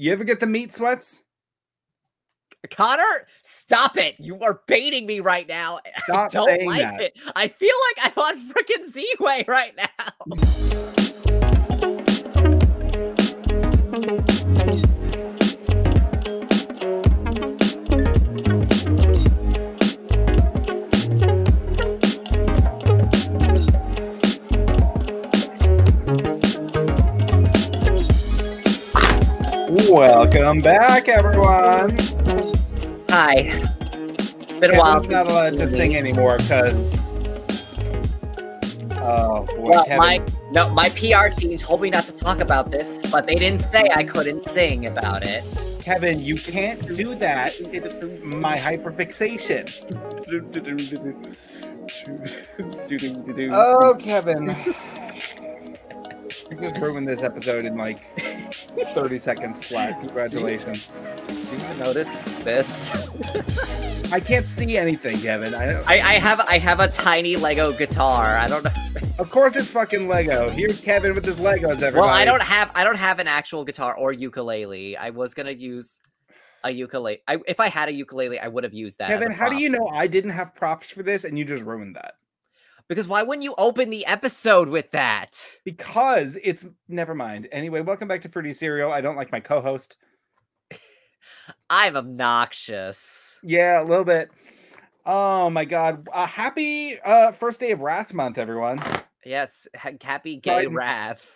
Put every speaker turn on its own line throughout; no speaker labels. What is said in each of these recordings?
You ever get the meat sweats?
Connor, stop it. You are baiting me right now.
Stop
I don't like
that.
it. I feel like I'm on freaking Z-Way right now.
Welcome back, everyone.
Hi. Been a while.
Kevin's not allowed to sing anymore because. Oh boy,
Well,
Kevin.
my no, my PR team told me not to talk about this, but they didn't say I couldn't sing about it.
Kevin, you can't do that. It's my hyperfixation. Oh, Kevin. You just ruined this episode in like 30 seconds flat. Congratulations.
Did you even notice this?
I can't see anything, Kevin. I,
I, I have I have a tiny Lego guitar. I don't know.
of course, it's fucking Lego. Here's Kevin with his Legos. Everybody.
Well, I don't have I don't have an actual guitar or ukulele. I was gonna use a ukulele. I, if I had a ukulele, I would have used that.
Kevin, how do you know I didn't have props for this and you just ruined that?
Because why wouldn't you open the episode with that?
Because it's never mind. Anyway, welcome back to Fruity Serial. I don't like my co-host.
I'm obnoxious.
Yeah, a little bit. Oh my god. Uh, happy uh first day of Wrath month, everyone.
Yes, ha- happy gay
Pride-
wrath.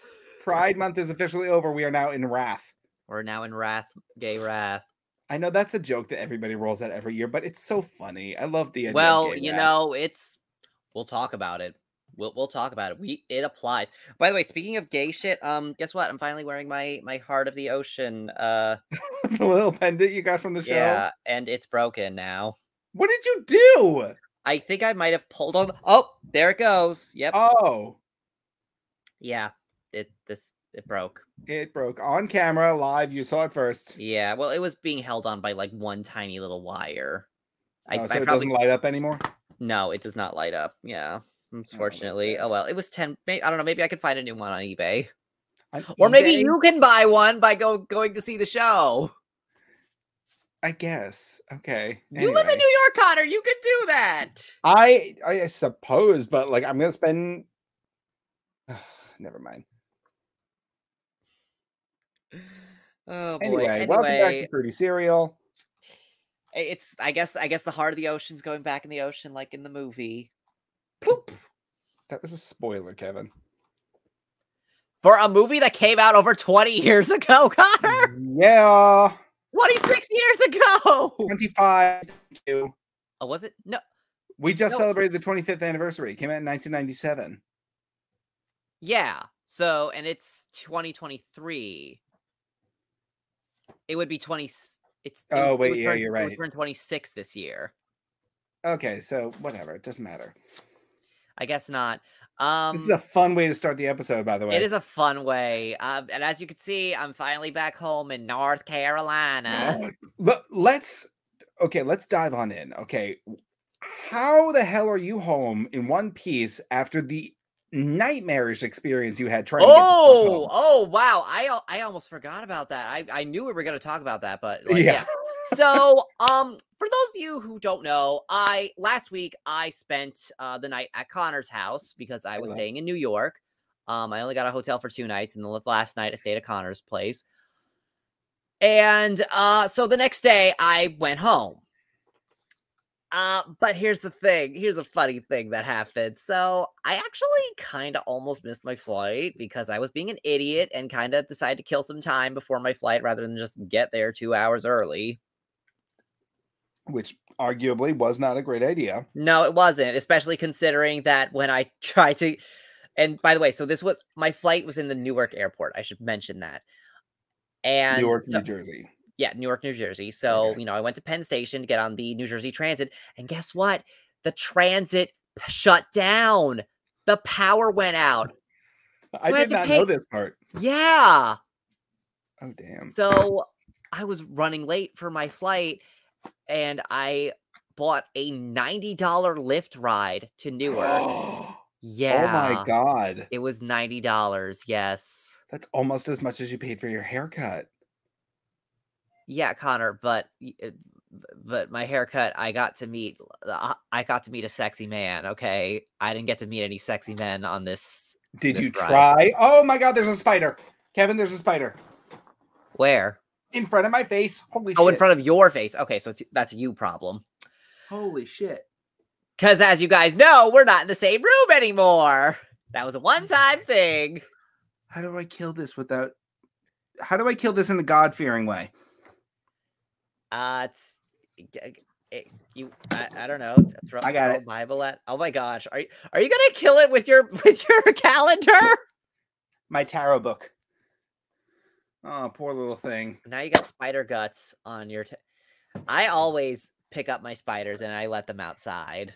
Pride month is officially over. We are now in Wrath.
We're now in wrath, gay wrath.
I know that's a joke that everybody rolls out every year, but it's so funny. I love the
Well, you
wrath.
know, it's we'll talk about it. We'll we'll talk about it. We it applies. By the way, speaking of gay shit, um, guess what? I'm finally wearing my my heart of the ocean. Uh,
the little pendant you got from the show.
yeah, and it's broken now.
What did you do?
I think I might have pulled on. Oh, there it goes. Yep.
Oh,
Yeah. It this it broke.
it broke on camera, live. You saw it first.
Yeah. Well, it was being held on by like one tiny little wire. I,
Oh,
I
so it
probably
doesn't light up anymore.
No, it does not light up. Yeah. Unfortunately. Oh, well, it was ten. May, I don't know. Maybe I could find a new one on eBay,
On
or maybe you can buy one by go going to see the show.
I guess. Okay.
You live in New York, Connor. You could do that.
I I suppose, but like I'm gonna spend. Never mind.
Oh boy.
Anyway, welcome back to Fruity
Serial. It's I guess I guess the heart of the ocean's going back in the ocean like in the movie.
Poop. That was a spoiler, Kevin.
For a movie that came out over 20 years ago, Connor.
Yeah,
26 years ago.
25.
Oh, was it? No.
We just
No.
celebrated the 25th anniversary. It came out in 1997.
Yeah. So, and it's 2023. It would be 20. It's.
Oh,
it
wait,
would
yeah,
turn-
you're
it
right.
turn 26 this year.
Okay, so whatever. It doesn't matter.
I guess not. Um,
this is a fun way to start the episode, by the way.
it is a fun way. Um, and as you can see, I'm finally back home in North Carolina.
But let's okay, let's dive on in. Okay. How the hell are you home in one piece after the nightmarish experience you had trying to get the fuck
Oh, oh, wow! I I almost forgot about that. I I knew we were going to talk about that, but like,
yeah.
so um for those of you who don't know i last week i spent uh the night at connor's house because i was
Hello.
staying in new york um i only got a hotel for two nights and the last night i stayed at connor's place and uh so the next day i went home uh but here's the thing here's a funny thing that happened so i actually kind of almost missed my flight because i was being an idiot and kind of decided to kill some time before my flight rather than just get there two hours early
Which arguably was not a great idea.
No, it wasn't, especially considering that when I tried to and by the way, so this was my flight was in the Newark airport. I should mention that. And
Newark,
so-
New Jersey.
Yeah, Newark, New Jersey. So,
Okay.
you know, I went to Penn Station to get on the New Jersey Transit, and guess what? The transit shut down. The power went out.
I
I
did
to
not
pay-
know this part.
Yeah.
Oh damn.
So I was running late for my flight and I bought a $90 Lyft ride to Newark. Yeah.
Oh, my god.
It was $90. Yes.
That's almost as much as you paid for your haircut.
Yeah, Connor, but uh, but my haircut, I got to meet uh, I got to meet a sexy man, okay? I didn't get to meet any sexy men on this.
Did
this
you
ride.
try? Oh my god, there's a spider. Kevin, there's a spider
Where?
in front of my face. Holy
Oh,
shit.
in front of your face. Okay, so it's, that's a you problem.
Holy shit.
Because as you guys know, we're not in the same room anymore. That was a one-time thing.
How do I kill this without How do I kill this in a god-fearing way?
Uh, it's it, it- you. I, I don't know. Throw,
I got it.
Bible at. Oh my gosh, are you are you gonna kill it with your with your calendar?
My tarot book. Oh, poor little thing.
Now you got spider guts on your. I always pick up my spiders and I let them outside.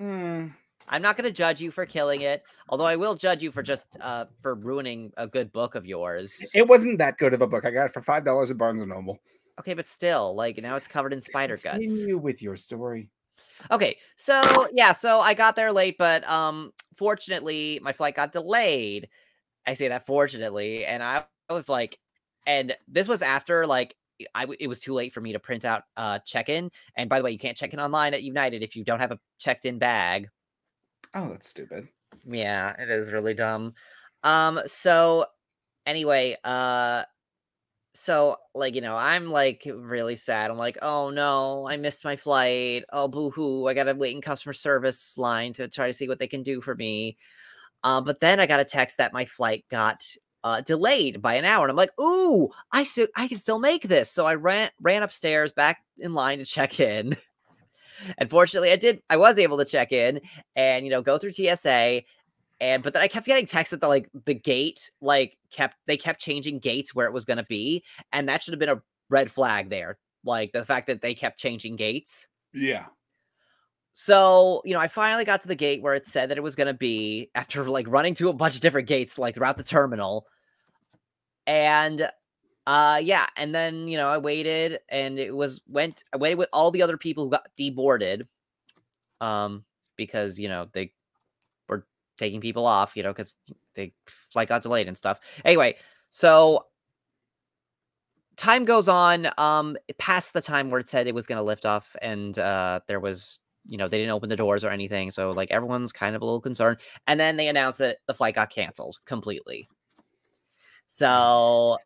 Mm,
I'm not going to judge you for killing it, although I will judge you for just uh for ruining a good book of yours.
It wasn't that good of a book. I got it for five dollars at Barnes and Noble.
Okay, but still, like now it's covered in spider guts.
Continue with your story.
Okay, so yeah, so I got there late, but um, fortunately, my flight got delayed. I say that fortunately, and I, I was like, and this was after like I it was too late for me to print out uh check-in. And by the way, you can't check in online at United if you don't have a checked-in bag.
Oh, that's stupid.
Yeah, it is really dumb. Um, so anyway, uh so like you know, I'm like really sad. I'm like, oh no, I missed my flight. Oh boo hoo, I gotta wait in customer service line to try to see what they can do for me. Um, but then I got a text that my flight got uh delayed by an hour, and I'm like, ooh, I still I can still make this. So I ran ran upstairs back in line to check in. unfortunately I did. I was able to check in and you know go through TSA, and but then I kept getting texts that the like the gate like kept they kept changing gates where it was going to be, and that should have been a red flag there. Like the fact that they kept changing gates.
Yeah.
So, you know, I finally got to the gate where it said that it was going to be after like running to a bunch of different gates like throughout the terminal. And uh yeah, and then, you know, I waited and it was went I waited with all the other people who got deboarded um because, you know, they taking people off, you know, cuz they flight got delayed and stuff. Anyway, so time goes on um past the time where it said it was going to lift off and uh there was you know they didn't open the doors or anything so like everyone's kind of a little concerned and then they announced that the flight got canceled completely so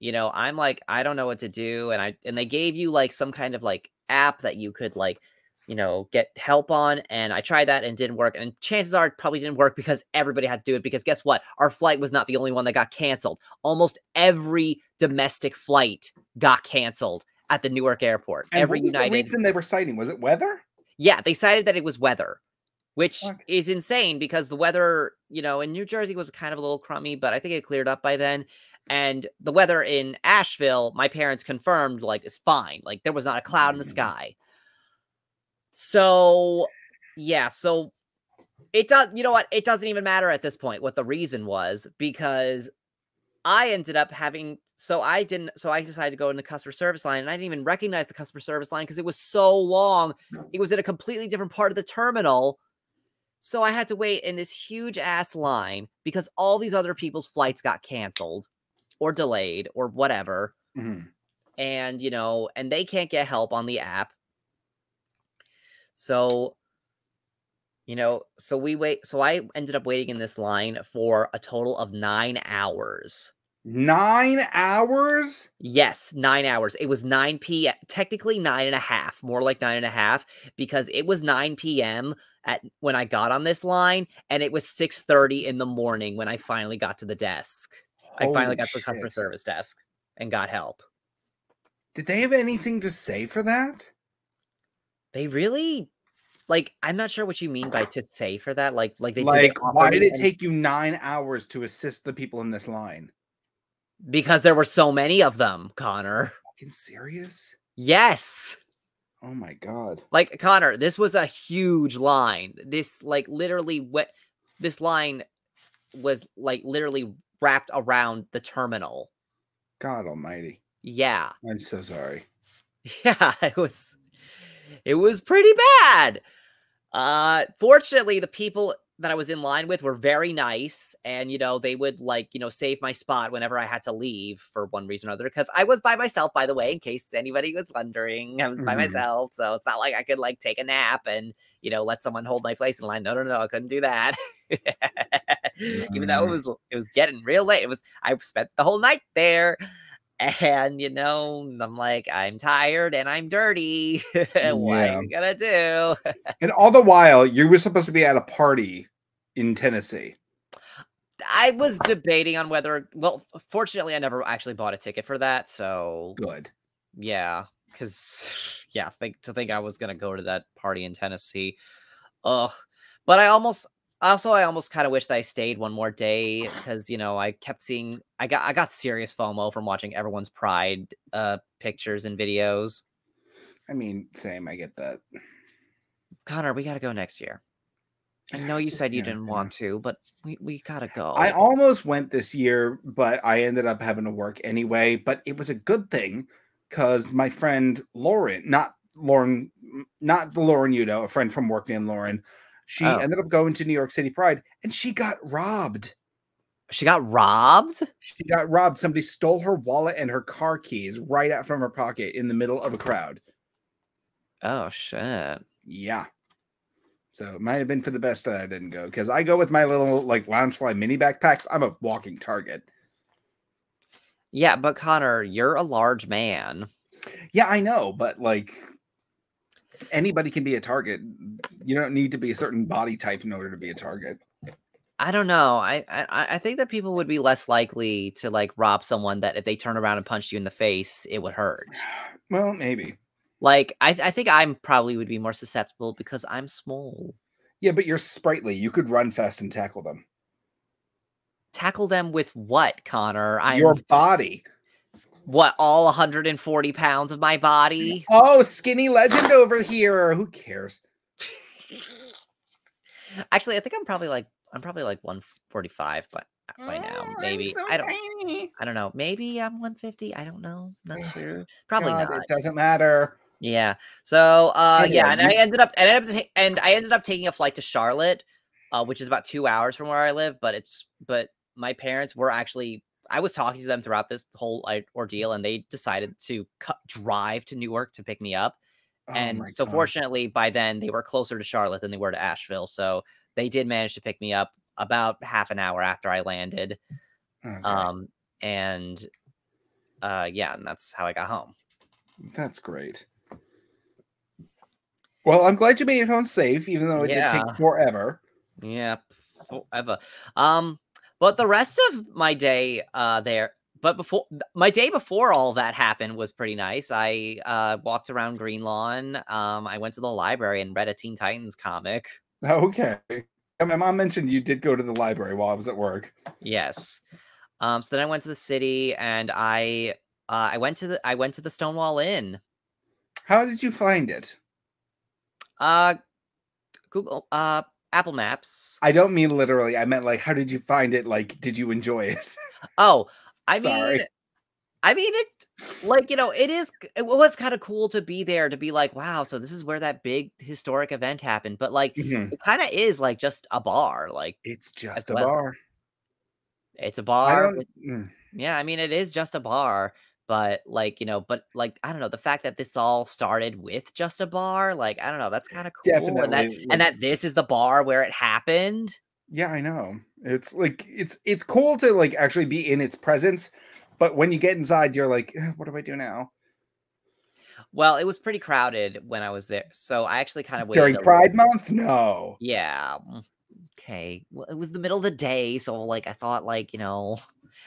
you know i'm like i don't know what to do and i and they gave you like some kind of like app that you could like you know get help on and i tried that and it didn't work and chances are it probably didn't work because everybody had to do it because guess what our flight was not the only one that got canceled almost every domestic flight got canceled at the newark airport
And
every
what was
united
the reason they were citing? Was it weather?
yeah, they cited that it was weather, which
Fuck.
is insane because the weather, you know, in New Jersey was kind of a little crummy, but I think it cleared up by then. And the weather in Asheville, my parents confirmed, like, is fine. Like, there was not a cloud in the
Mm.
sky. So, yeah, so it does, you know what? It doesn't even matter at this point what the reason was because I ended up having so I didn't so I decided to go in the customer service line and I didn't even recognize the customer service line because it was so long. It was in a completely different part of the terminal. So I had to wait in this huge ass line because all these other people's flights got canceled or delayed or whatever.
Mhm.
And you know, and they can't get help on the app. So you know, so we wait so I ended up waiting in this line for a total of 9 hours.
Nine hours?
Yes, nine hours. It was 9 p.m. Technically nine and a half, more like nine and a half, because it was 9 p.m. at when I got on this line, and it was 6:30 in the morning when I finally got to the desk. I finally
Holy
got to the customer service desk and got help.
Did they have anything to say for that?
They really like I'm not sure what you mean by to say for that. Like like they
like,
offer
why did it take you nine hours to assist the people in this line?
because there were so many of them, Connor.
Fucking serious?
Yes.
Oh my god.
Like Connor, this was a huge line. This like literally what this line was like literally wrapped around the terminal.
God almighty.
Yeah.
I'm so sorry.
Yeah, it was it was pretty bad. Uh fortunately the people that I was in line with were very nice, and you know they would like you know save my spot whenever I had to leave for one reason or other. Because I was by myself, by the way, in case anybody was wondering, I was by
Mhm.
myself, so it's not like I could like take a nap and you know let someone hold my place in line. No, no, no, I couldn't do that. Even though it
Mm.
was it was getting real late, it was I spent the whole night there. And you know, I'm like, I'm tired and I'm dirty. what
Yeah.
are you gonna do?
And all the while, you were supposed to be at a party in Tennessee.
I was debating on whether. Well, fortunately, I never actually bought a ticket for that. So
Good.
yeah, because yeah, think to think I was gonna go to that party in Tennessee. Ugh. But I almost also I almost kind of wish that I stayed one more day because you know I kept seeing I got I got serious FOMO from watching everyone's pride uh pictures and videos.
I mean, same. I get that.
Connor, we gotta go next year. I know you said you
Yeah,
didn't
yeah.
want to, but we, we gotta go.
I almost went this year, but I ended up having to work anyway. But it was a good thing because my friend Lauren, not Lauren, not the Lauren you know, a friend from working in Lauren, she
Oh.
ended up going to New York City Pride and she got robbed.
she got robbed.
She got robbed. Somebody stole her wallet and her car keys right out from her pocket in the middle of a crowd.
Oh shit.
Yeah. So it might have been for the best that I didn't go because I go with my little like Loungefly mini backpacks. I'm a walking target.
Yeah, but Connor, you're a large man.
Yeah, I know, but like anybody can be a target. You don't need to be a certain body type in order to be a target.
I don't know. I, I I think that people would be less likely to like rob someone that if they turn around and punched you in the face, it would hurt.
Well, maybe.
Like I I think I'm probably would be more susceptible because I'm small.
Yeah, but you're sprightly. You could run fast and tackle them.
Tackle them with what, Connor? I'm
Your body.
What all 140 pounds of my body.
Oh, skinny legend over here. Who cares?
Actually, I think I'm probably like I'm probably like 145, but by now
Oh, I'm
maybe
so
I don't
tiny.
I don't know. Maybe I'm 150. I don't know. Not sure. Probably
God,
not.
It doesn't matter.
Yeah. So uh
Anyway,
yeah, and I ended up and I ended up and I ended up taking a flight to Charlotte, uh, which is about two hours from where I live. But it's but my parents were actually I was talking to them throughout this whole like, ordeal, and they decided to cut, drive to Newark to pick me up.
Oh
and so
God.
fortunately, by then they were closer to Charlotte than they were to Asheville, so they did manage to pick me up about half an hour after I landed.
Okay,
Um, and uh, yeah, and that's how I got home.
that's great. Well, I'm glad you made it home safe, even though it did take forever.
Yeah, forever. Um, but the rest of my day uh there, but before my day before all that happened was pretty nice. I uh walked around Greenlawn. Um, I went to the library and read a Teen Titans comic.
Okay. My mom mentioned you did go to the library while I was at work.
Yes. Um, so then I went to the city and I uh I went to the I went to the Stonewall Inn.
How did you find it?
Uh Google uh Apple Maps.
I don't mean literally. I meant like, how did you find it? Like, did you enjoy it?
Oh, I
Sorry.
mean, I mean it. Like you know, it is. It was kind of cool to be there to be like, wow. So this is where that big historic event happened. But like,
Mhm.
it kind of is like just a bar. Like
It's just a
well.
bar.
it's a bar.
don't. mm.
yeah, I mean, it is just a bar. But like you know, but like I don't know, the fact that this all started with just a bar, like I don't know, that's kind of cool. And that
Definitely,
and that this is the bar where it happened.
Yeah, I know. It's like it's it's cool to like actually be in its presence, but when you get inside, you're like, "Eh, what do I do now?
Well, it was pretty crowded when I was there, so I actually kind of
During Pride Month? No.
Yeah. mm, Okay. Well, it was the middle of the day, so like I thought, like you know,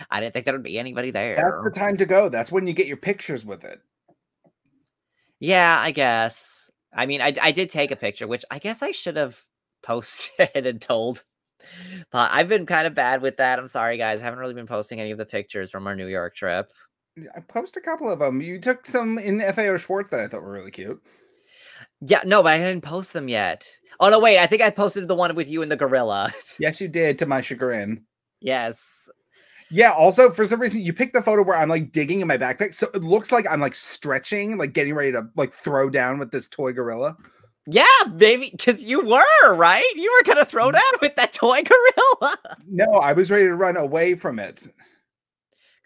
I didn't think there would be anybody there.
That's the time to go. That's when you get your pictures with it.
Yeah, I guess. I mean, I I did take a picture, which I guess I should have posted and told. But I've been kind of bad with that. I'm sorry, guys. I haven't really been posting any of the pictures from our New York trip.
I posted a couple of them. You took some in FAO Schwarz that I thought were really cute.
Yeah, no, but I didn't post them yet. Oh no, wait. I think I posted the one with you and the gorilla.
Yes, you did, to my chagrin.
yes.
Yeah, also for some reason you picked the photo where I'm like digging in my backpack. So it looks like I'm like stretching, like getting ready to like throw down with this toy gorilla.
Yeah, maybe because you were right. You were gonna throw mm-hmm. down with that toy gorilla.
No, I was ready to run away from it.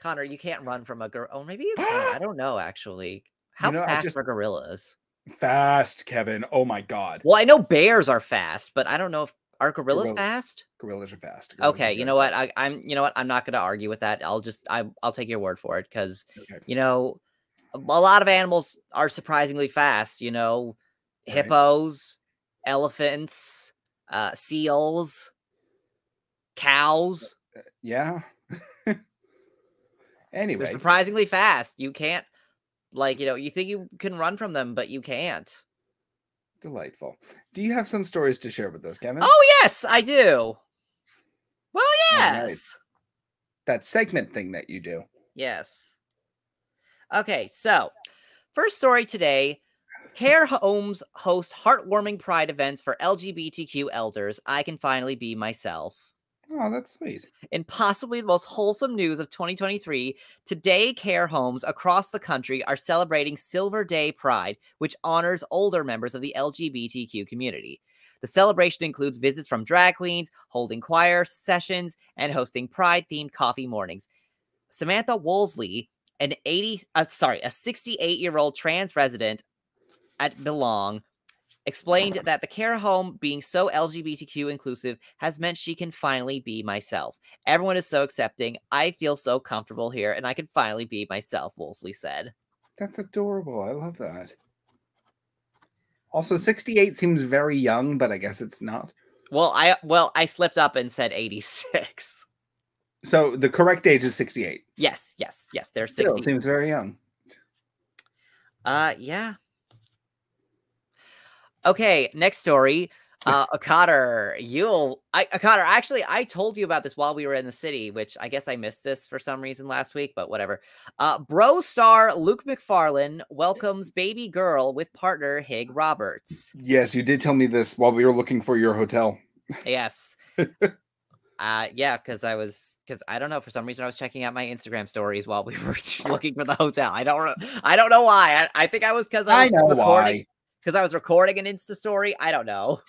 Connor, you can't run from a gorilla. Oh, maybe you can. I don't know actually. How
know,
fast
just-
are gorillas?
Fast, Kevin. Oh my god.
Well, I know bears are fast, but I don't know if are gorillas
Gorilla-
fast.
Gorillas are fast. Gorillas are
Okay, you know what? I, I'm you know what? I'm not gonna argue with that. I'll just I I'll take your word for it because
Okay.
you know a lot of animals are surprisingly fast. You know,
Right.
hippos, elephants, uh, seals, cows.
Yeah.
They're
anyway,
surprisingly fast. You can't like you know you think you can run from them, but you can't.
Delightful. Do you have some stories to share with us, Kevin?
Oh yes, I do. Well, yes.
That segment thing that you do.
Yes. Okay, so first story today care homes host heartwarming pride events for LGBTQ elders. I can finally be myself.
Oh, that's sweet.
In possibly the most wholesome news of 2023, today care homes across the country are celebrating Silver Day Pride, which honors older members of the LGBTQ community. The celebration includes visits from drag queens, holding choir sessions, and hosting pride themed coffee mornings. Samantha Wolseley, an 80 uh, sorry, a 68-year-old trans resident at Belong, explained that the care home being so LGBTQ inclusive has meant she can finally be myself. Everyone is so accepting. I feel so comfortable here and I can finally be myself, Wolseley said.
That's adorable. I love that. Also, 68 seems very young, but I guess it's not.
Well, I well, I slipped up and said 86.
So the correct age is 68.
Yes, yes, yes, they're
Still
60.
seems very young.
Uh yeah. Okay, next story. Uh Akater, you'll I Akater, actually I told you about this while we were in the city, which I guess I missed this for some reason last week, but whatever. Uh bro star Luke McFarlane welcomes baby girl with partner Hig Roberts.
Yes, you did tell me this while we were looking for your hotel.
Yes. Uh yeah, because I was because I don't know for some reason I was checking out my Instagram stories while we were looking for the hotel. I don't I don't know why. I, I think I was because I
I know
recording
why.
Because I was recording an Insta story. I don't know.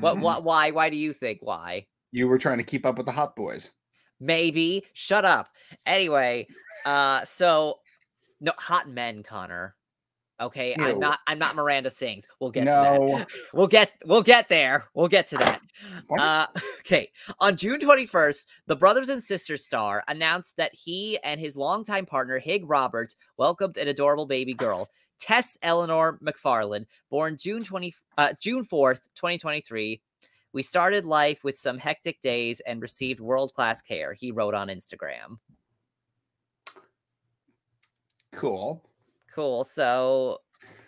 What,
Mhm.
what? Why? Why do you think? Why?
You were trying to keep up with the hot boys.
Maybe. Shut up. Anyway, uh, so no hot men, Connor. Okay, I'm not. I'm not Miranda Sings. We'll get to that. We'll get. We'll get there. We'll get to that. Uh, okay. On June 21st, the brothers and sisters star announced that he and his longtime partner Hig Roberts welcomed an adorable baby girl, Tess Eleanor McFarland, born June 20 uh, June 4th, 2023. We started life with some hectic days and received world-class care, he wrote on Instagram.
Cool.
Cool. So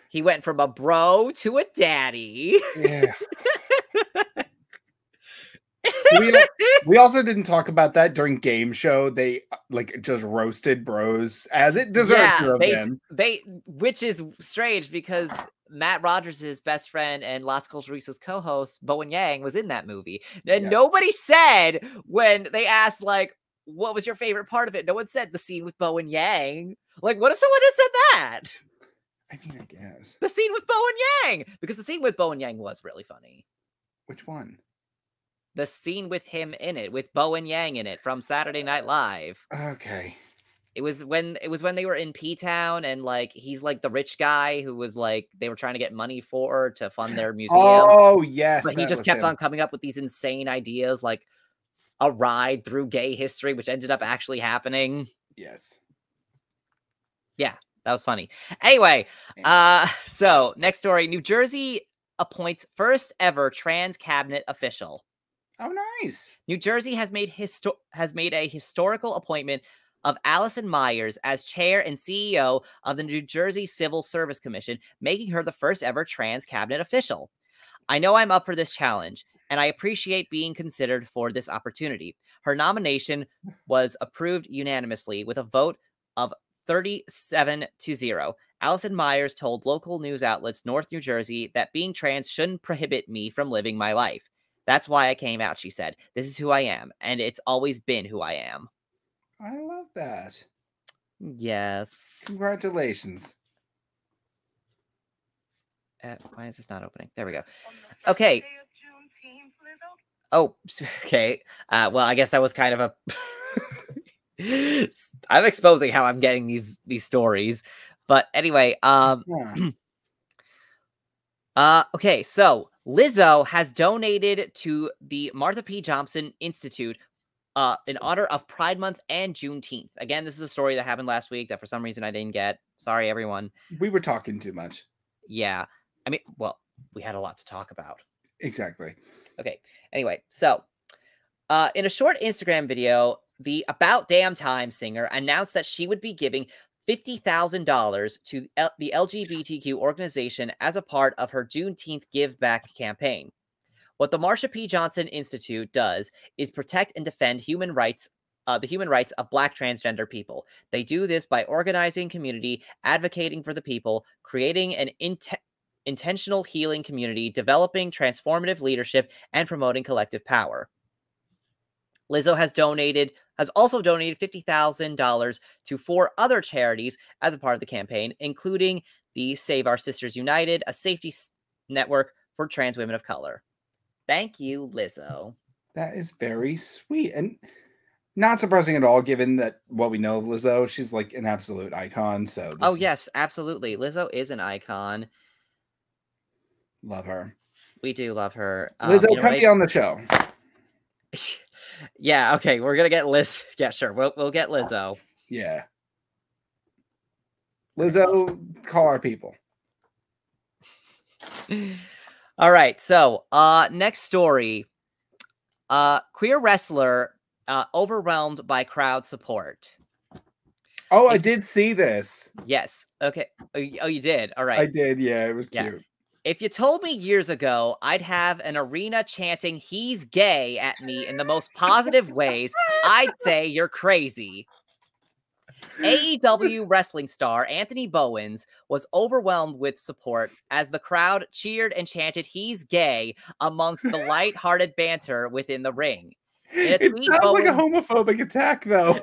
he went from a bro to a daddy.
Yeah. we, we also didn't talk about that during game show. They uh, like just roasted bros as it deserved to have
they,
been.
they, which is strange because Matt Rogers' best friend and Las Culturistas co-host Bowen Yang was in that movie, and
Yeah.
nobody said when they asked like, "What was your favorite part of it?" No one said the scene with Bowen Yang. Like, what if someone had said that?
I mean, I guess.
The scene with Bowen Yang, because the scene with Bowen Yang was really funny.
Which one?
The scene with him in it, with Bowen Yang in it from Saturday Night Live.
Okay.
It was when it was when they were in P Town and like he's like the rich guy who was like they were trying to get money for to fund their museum.
Oh yes.
but he just kept
him.
on coming up with these insane ideas like a ride through gay history, which ended up actually happening.
Yes.
Yeah, that was funny. Anyway, uh so next story, New Jersey appoints first ever trans cabinet official.
Oh, nice.
New Jersey has made histo- has made a historical appointment of Allison Myers as chair and CEO of the New Jersey Civil Service Commission, making her the first ever trans cabinet official. I know I'm up for this challenge, and I appreciate being considered for this opportunity. Her nomination was approved unanimously with a vote of 37 to 0. Allison Myers told local news outlets North New Jersey that being trans shouldn't prohibit me from living my life. That's why I came out, she said. This is who I am, and it's always been who I am.
I love that.
Yes.
Congratulations.
Uh, why is this not opening? There we go. Okay. Oh, okay. Uh, well, I guess that was kind of a. I'm exposing how I'm getting these these stories, but anyway, um,
Yeah.
uh, okay. So Lizzo has donated to the Marsha P. Johnson Institute, uh, in honor of Pride Month and Juneteenth. Again, this is a story that happened last week that for some reason I didn't get. Sorry, everyone.
We were talking too much.
Yeah, I mean, well, we had a lot to talk about.
Exactly.
Okay. Anyway, so uh, in a short Instagram video, the About Damn Time singer announced that she would be giving $50,000 to the LGBTQ organization as a part of her Juneteenth Give Back campaign. What the Marsha P. Johnson Institute does is protect and defend human rights. Uh, the human rights of Black transgender people. They do this by organizing community, advocating for the people, creating an inte- intentional healing community, developing transformative leadership, and promoting collective power. Lizzo has donated, has also donated $50,000 to four other charities as a part of the campaign, including the Save Our Sisters United, a safety network for trans women of color. Thank you, Lizzo.
That is very sweet and not surprising at all, given that what we know of Lizzo, she's like an absolute icon. So this
Oh,
is-
yes, absolutely. Lizzo is an icon.
love her.
We do love her. Um,
Lizzo,
you know
come be on the show.
Yeah, okay, we're gonna get Liz. Yeah, sure. We'll we'll get Lizzo.
Yeah. Lizzo, call our people.
All right. So, uh, next story. Uh, queer wrestler uh, overwhelmed by crowd support.
Oh, I did see this.
Yes. Okay. Oh, oh, you did. All right.
I did. Yeah, it was
Yeah. If you told me years ago I'd have an arena chanting "He's gay" at me in the most positive ways, I'd say you're crazy. AEW wrestling star Anthony Bowens was overwhelmed with support as the crowd cheered and chanted "He's gay" amongst the light-hearted banter within the ring. In a
It
tweet,
sounds like a homophobic attack, though.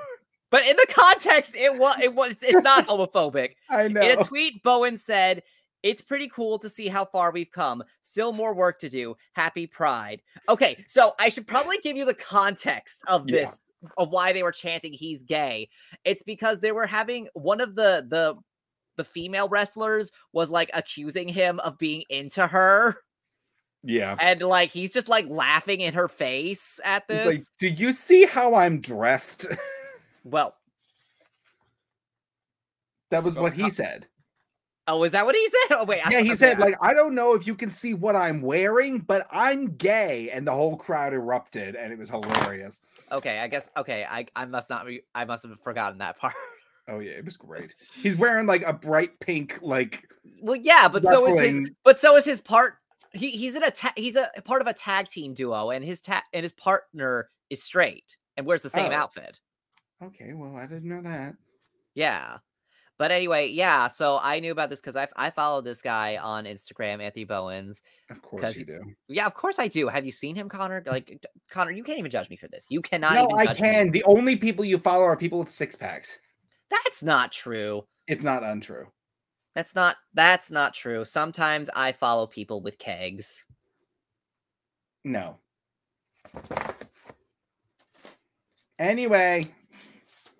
But in the context, it was it was it's not homophobic.
I know.
In a tweet, Bowen said, It's pretty cool to see how far we've come. Still more work to do. Happy Pride. Okay, so I should probably give you the context of
Yeah.
this, of why they were chanting he's gay. It's because they were having one of the the the female wrestlers was like accusing him of being into her.
yeah.
And like he's just like laughing in her face at this.
like, do you see how I'm dressed?
well,
that was what he said.
Oh, is that what he said? Oh wait, I-
Yeah, he
okay,
said,
I-
like, I don't know if you can see what I'm wearing, but I'm gay. And the whole crowd erupted, and it was hilarious.
Okay, I guess okay. I I must not be I must have forgotten that part.
Oh, yeah, it was great. He's wearing like a bright pink, like,
Well, yeah, but so is his but so is his part he he's in a ta- he's a part of a tag team duo and his ta- and his partner is straight and wears the same
Oh.
outfit.
okay, well, I didn't know that.
Yeah. But anyway, yeah, so I knew about this cuz I I followed this guy on Instagram, Anthony Bowens.
Of course you do.
Yeah, of course I do. Have you seen him, Connor? Like Connor, you can't even judge me for this. You cannot
no,
even
I
judge me.
can. The only people you follow are people with six packs.
That's not true.
It's not untrue.
That's not that's not true. Sometimes I follow people with kegs.
No. Anyway.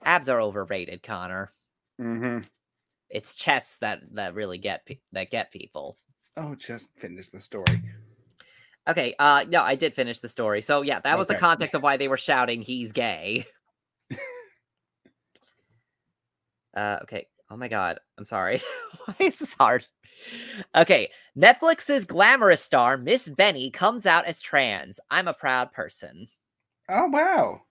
Abs are overrated, Connor.
Hmm
It's chests that that really get pe- that get people.
Oh, just finish the story.
Okay, uh no, I did finish the story. So yeah, that was the context of why they were shouting he's gay. uh okay. Oh my god. I'm sorry. why is this hard? Okay, Netflix's glamorous star Miss Benny comes out as trans. I'm a proud person.
Oh, wow.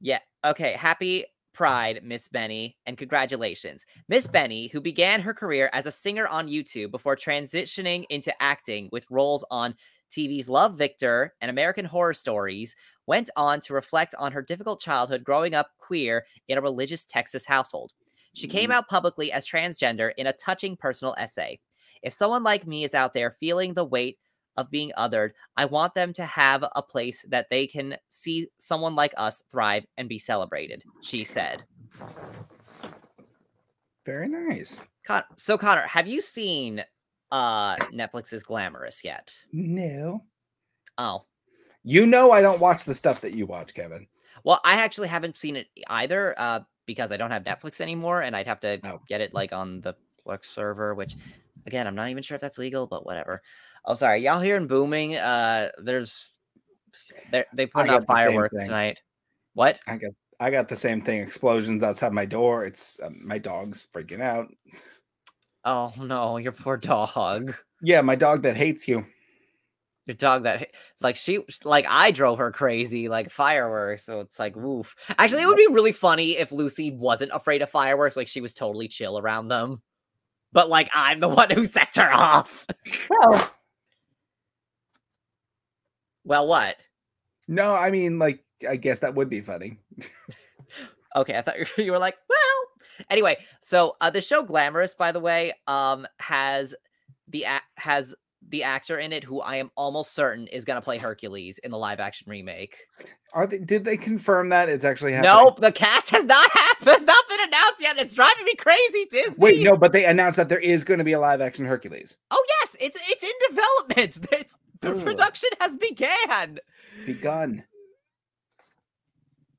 Yeah. Okay. Happy Pride, Miss Benny, and congratulations. Miss Benny, who began her career as a singer on YouTube before transitioning into acting with roles on TV's Love Victor and American Horror Stories, went on to reflect on her difficult childhood growing up queer in a religious Texas household. She came
Mm.
out publicly as transgender in a touching personal essay. If someone like me is out there feeling the weight of being othered, I want them to have a place that they can see someone like us thrive and be celebrated, she said.
Very nice.
Con- so, Connor, have you seen uh Netflix's Glamorous yet.
No.
Oh.
You know I don't watch the stuff that you watch, Kevin.
Well, I actually haven't seen it either uh because I don't have Netflix anymore and I'd have to
Oh.
get it like on the Plex server, which again, I'm not even sure if that's legal, but whatever. Oh, sorry. Y'all hearing booming? Uh there's they put out fireworks tonight. What?
I got I got the same thing. Explosions outside my door. It's um, my dog's freaking out.
Oh no, your poor dog.
Yeah, my dog that hates you.
Your dog that like she like I drove her crazy like fireworks. So it's like woof. Actually, it would be really funny if Lucy wasn't afraid of fireworks, like she was totally chill around them. But like I'm the one who sets her off.
Well,
well, what?
no, I mean, like, I guess that would be funny.
Okay, I thought you were- like, well. Anyway, so uh, the show Glamorous, by the way, um, has the has the actor in it who I am almost certain is gonna play Hercules in the live action remake.
Are they? Did they confirm that it's actually happening?
Nope, the cast has not happened. Has not been announced yet. It's driving me crazy, Disney.
Wait, no, but they announced that there is going to be a live action Hercules.
Oh yes, it's it's in development. It's,
Ugh.
production has began.
Begun.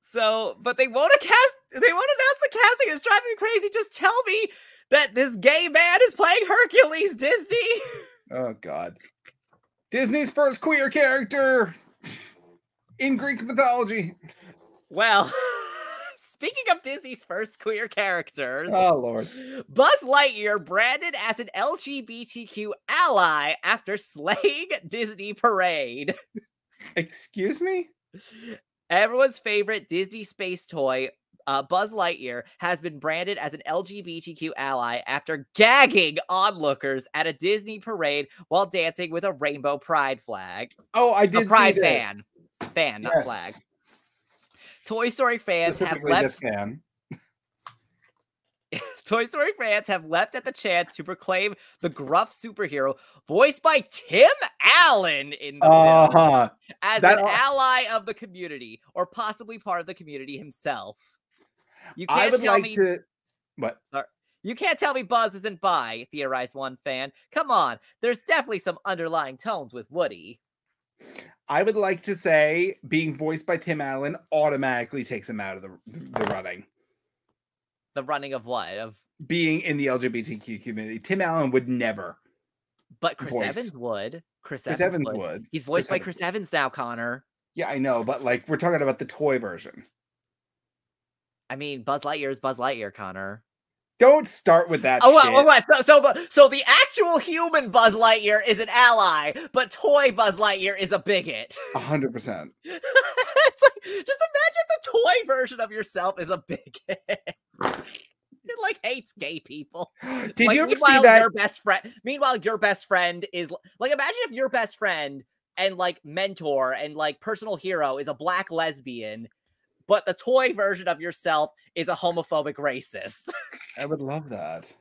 So, but they won't cast. They won't announce the casting. It's driving me crazy. Just tell me that this gay man is playing Hercules. Disney.
Oh God. Disney's first queer character in Greek mythology.
Well, speaking of Disney's first queer characters,
Oh Lord.
Buzz Lightyear branded as an LGBTQ ally after slaying Disney Parade.
Excuse me?
Everyone's favorite Disney space toy, uh, Buzz Lightyear, has been branded as an LGBTQ ally after gagging onlookers at a Disney parade while dancing with a rainbow pride flag.
Oh, I did
pride
see this.
fan. Fan, not flag. Toy Story fans have leapt
this fan.
Toy Story fans have leapt at the chance to proclaim the gruff superhero, voiced by Tim Allen in the film,
Uh-huh.
as
that
an
al-
ally of the community, or possibly part of the community himself. You can't
would
tell
like
me
to what?
you can't tell me Buzz isn't bi, theorized one fan. Come on, there's definitely some underlying tones with Woody.
I would like to say being voiced by Tim Allen automatically takes him out of the, the running.
The running of what? Of
Being in the LGBTQ community, Tim Allen would never.
but Chris
Voice.
Evans would. Chris,
Chris
Evans,
Evans
would.
would.
He's voiced by
Evans
Chris Evans now, Connor.
Yeah, I know, but like we're talking about the toy version.
I mean, Buzz Lightyear is Buzz Lightyear, Connor.
Don't start with that
Oh, oh
shit.
well, well, so, so the so the actual human Buzz Lightyear is an ally, but toy Buzz Lightyear is a bigot.
A hundred percent.
it's like just imagine the toy version of yourself is a bigot. it like hates gay people.
Did
Like,
you ever see that?
Your best friend. Meanwhile, your best friend is like imagine if your best friend and like mentor and like personal hero is a black lesbian, but the toy version of yourself is a homophobic racist.
I would love that.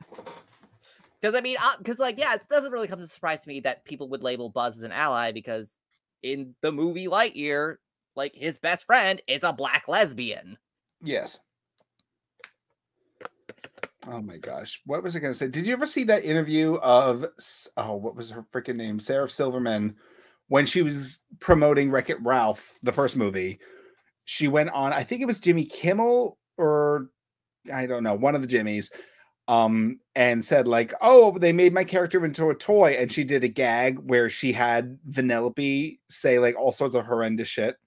Because I mean, because like, yeah, it doesn't really come as a surprise to me that people would label Buzz as an ally because in the movie Lightyear, like his best friend is a black lesbian.
Yes. Oh my gosh. What was I going to say? Did you ever see that interview of, oh, what was her freaking name? Sarah Silverman, when she was promoting Wreck It Ralph, the first movie? She went on, I think it was Jimmy Kimmel or I don't know, one of the Jimmys, um, and said, like, oh, they made my character into a toy. And she did a gag where she had Vanellope say, like, all sorts of horrendous shit.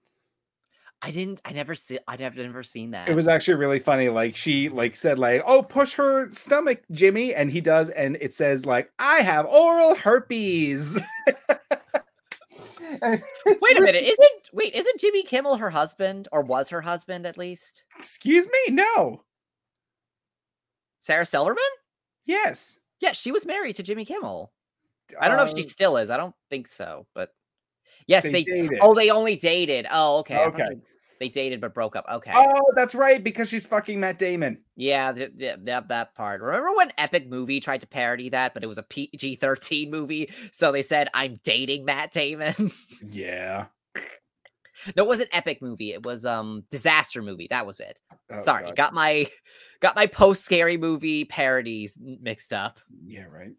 I didn't. I never see. I never never seen that.
it was actually really funny like she like said like oh push her stomach jimmy and he does and it says like i have oral herpes
Wait a minute. Isn't wait? Isn't Jimmy Kimmel her husband, or was her husband at least?
excuse me no
Sarah Silverman?
yes
Yeah, she was married to Jimmy Kimmel. I don't know if she
Um,
still is. I don't think so, but yes,
they
they. oh, they only dated. Oh, okay.
Okay.
They, they dated but broke up. Okay.
oh that's right because she's fucking matt damon
Yeah, th- th- that that part. Remember when Epic Movie tried to parody that, but it was a PG thirteen movie, so they said I'm dating Matt Damon.
yeah
no, it wasn't Epic Movie. It was um Disaster Movie. That was it.
Oh,
Sorry,
God.
got my got my post scary movie parodies mixed up.
yeah right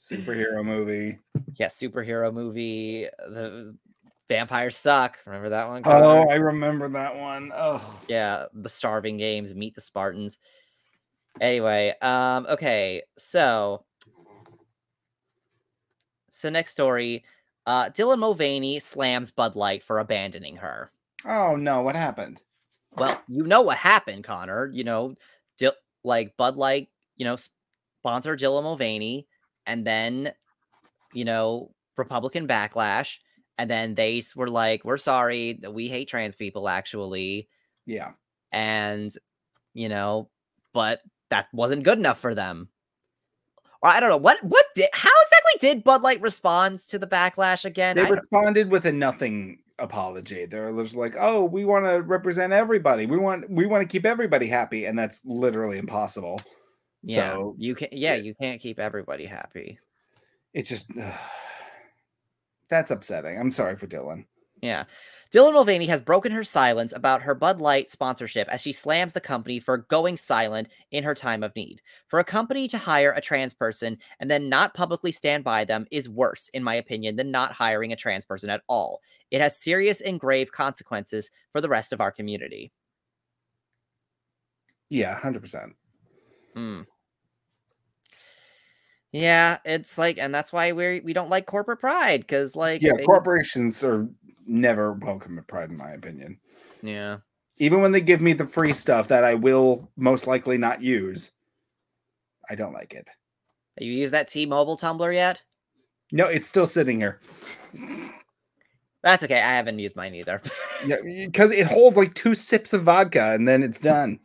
Superhero movie.
Yeah, superhero movie. The vampires suck. Remember that one?
Oh,
Connor?
I remember that one. Oh,
yeah, the starving games, meet the Spartans. Anyway, um, okay, so so next story. Uh, Dylan Mulvaney slams Bud Light for abandoning her.
oh no! What happened?
Well, you know what happened, Connor. You know, Dil- like Bud Light, you know, sponsor Dylan Mulvaney, and then, you know, Republican backlash, and then they were like, "We're sorry, we hate trans people, actually,"
Yeah.
and you know, but that wasn't good enough for them. Or I don't know what what did how exactly did Bud Light respond to the backlash again?
They
I
responded with a nothing apology. They're just like, "Oh, we want to represent everybody. We want we want to keep everybody happy," and that's literally impossible.
yeah,
So
you can yeah,
yeah.
you can't keep everybody happy.
it's just that's upsetting. I'm sorry for Dylan.
Yeah. Dylan Mulvaney has broken her silence about her Bud Light sponsorship as she slams the company for going silent in her time of need. For a company to hire a trans person and then not publicly stand by them is worse, in my opinion, than not hiring a trans person at all. It has serious and grave consequences for the rest of our community.
Yeah, hundred percent.
Hmm. Yeah, it's like, and that's why we we don't like corporate pride because, like,
Yeah, corporations are never welcome at Pride, in my opinion.
yeah,
Even when they give me the free stuff that I will most likely not use, I don't like it.
Have you used that T-Mobile tumbler yet?
No, it's still sitting here.
That's okay. I haven't used mine either.
Yeah, because it holds like two sips of vodka and then it's done.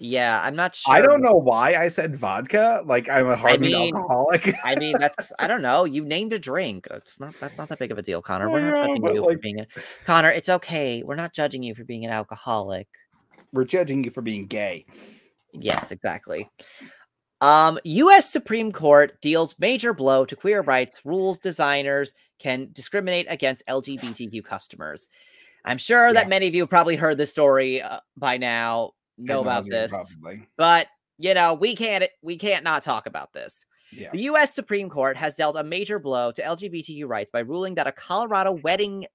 Yeah, I'm not sure.
I don't know why I said vodka. Like I'm a hardened
mean,
alcoholic.
I mean, that's I don't know. You named a drink. It's not that's not that big of a deal, Connor. We're not
know,
judging you for being a Connor. It's okay. We're not judging you for being an alcoholic.
We're judging you for being gay.
Yes, exactly. Um, U.S. Supreme Court deals major blow to queer rights. Rules designers can discriminate against LGBTQ customers. I'm sure that many of you have probably heard this story uh, by now, know about this,
Probably.
but you know we can't we can't not talk about this.
Yeah.
The U.S. Supreme Court has dealt a major blow to LGBTQ rights by ruling that a Colorado wedding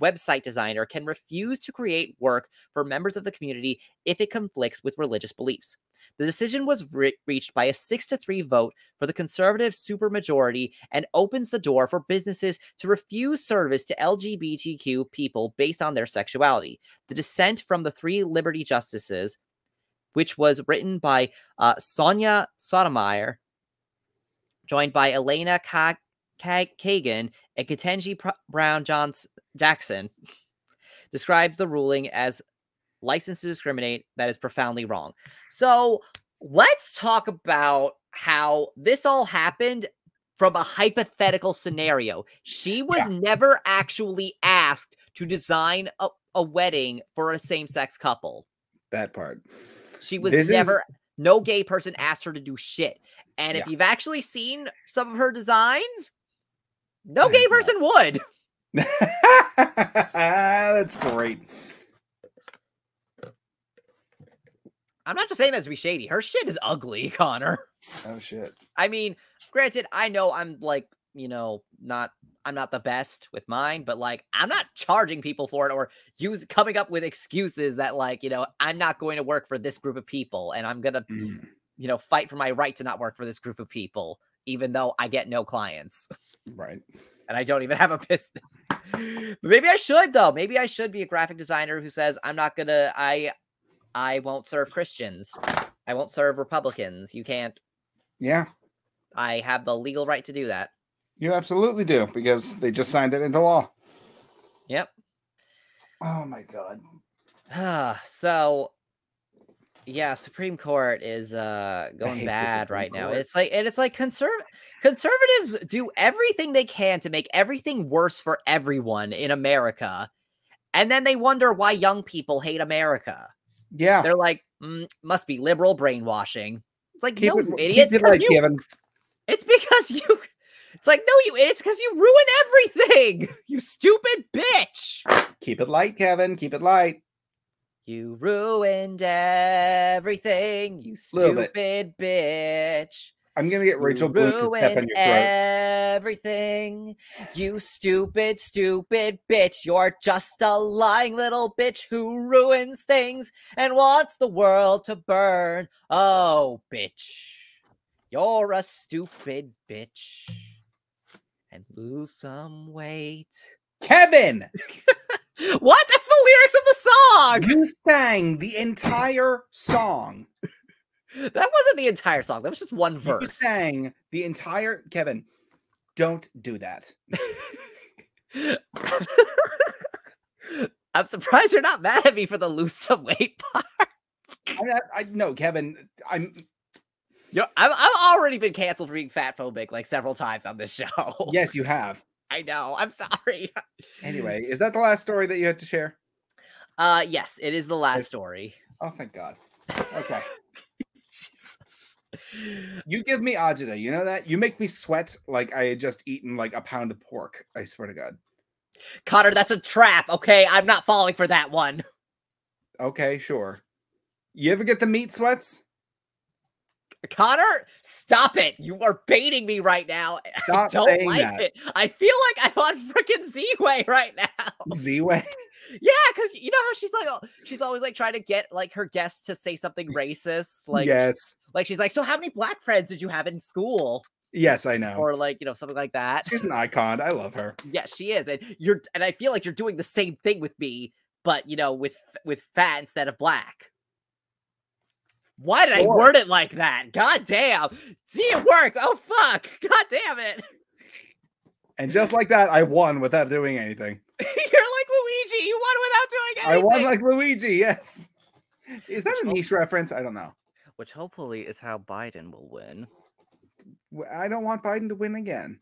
website designer can refuse to create work for members of the community if it conflicts with religious beliefs. The decision was re- reached by a 6 to 3 vote for the conservative supermajority and opens the door for businesses to refuse service to LGBTQ people based on their sexuality. The dissent from the three Liberty justices, which was written by uh, Sonia Sotomayor, joined by Elena Ka- Ka- Kagan and Ketanji Brown Johns- Jackson, describes the ruling as license to discriminate that is profoundly wrong. So let's talk about how this all happened from a hypothetical scenario. She was never actually asked to design a, a wedding for a same sex couple.
That part.
She was
This is-
never, no gay person asked her to do shit. And if you've actually seen some of her designs, no gay person would.
That's great.
I'm not just saying that to be shady. Her shit is ugly, Connor.
Oh shit.
I mean, granted, I know I'm like, you know, not I'm not the best with mine, but like I'm not charging people for it or use coming up with excuses that like, you know, I'm not going to work for this group of people and I'm gonna,
Mm,
you know, fight for my right to not work for this group of people, even though I get no clients
Right.
And I don't even have a business. but maybe I should though. Maybe I should be a graphic designer who says I'm not gonna I I won't serve Christians. I won't serve Republicans. You can't
Yeah,
I have the legal right to do that.
you absolutely do because they just signed it into law.
Yep.
Oh my god.
so yeah, Supreme Court is uh going bad right now. It's like and it's like conserv- conservatives do everything they can to make everything worse for everyone in America. And then they wonder why young people hate America.
Yeah.
They're like, mm, must be liberal brainwashing. It's like,
Keep
no,
it,
idiots.
it light,
you-
Kevin.
It's because you. It's like, no, you idiots, because you ruin everything. You stupid bitch.
Keep it light, Kevin. Keep it light.
You ruined everything, you
Little bit.
stupid bitch.
I'm gonna get Rachel
You
Bloom to step on your throat.
Everything, you stupid, stupid bitch. You're just a lying little bitch who ruins things and wants the world to burn. Oh, bitch. You're a stupid bitch. And lose some weight.
Kevin,
What? That's the lyrics of the song.
you sang the entire song.
That wasn't the entire song. That was just one verse.
You sang the entire Kevin. Don't do that.
I'm surprised you're not mad at me for the lose some weight part.
I'm not, I no, Kevin. I'm
You're, I've, I've already been canceled for being fat phobic like several times on this show.
yes, you have.
I know. I'm sorry.
Anyway, is that the last story that you had to share?
Uh, yes, it is the last
It's-
story.
Oh, thank God. Okay. You give me agita. You know that? You make me sweat like I had just eaten like a pound of pork. I swear to God.
Connor, that's a trap. Okay, I'm not falling for that one.
Okay, sure. You ever get the meat sweats?
Connor, stop it. You are baiting me right now. I
Stop
don't
saying
like
that.
it. I feel like I'm on freaking Z-Way right now.
Z-Way.
Yeah, because you know how she's like, oh, she's always like trying to get like her guests to say something racist. Like,
yes.
like she's like, so how many black friends did you have in school?
Yes, I know.
Or like, you know, something like that.
She's an icon. I love her.
Yeah, she is, and you're, and I feel like you're doing the same thing with me, but you know, with with fat instead of black. Why did I word it like that? God damn! See, it worked. Oh fuck! God damn it!
And just like that, I won without doing anything.
you're like Luigi. You won without doing anything.
I won like Luigi. Yes. Is that a niche reference? I don't know.
Which hopefully is how Biden will win.
W- I don't want Biden to win again.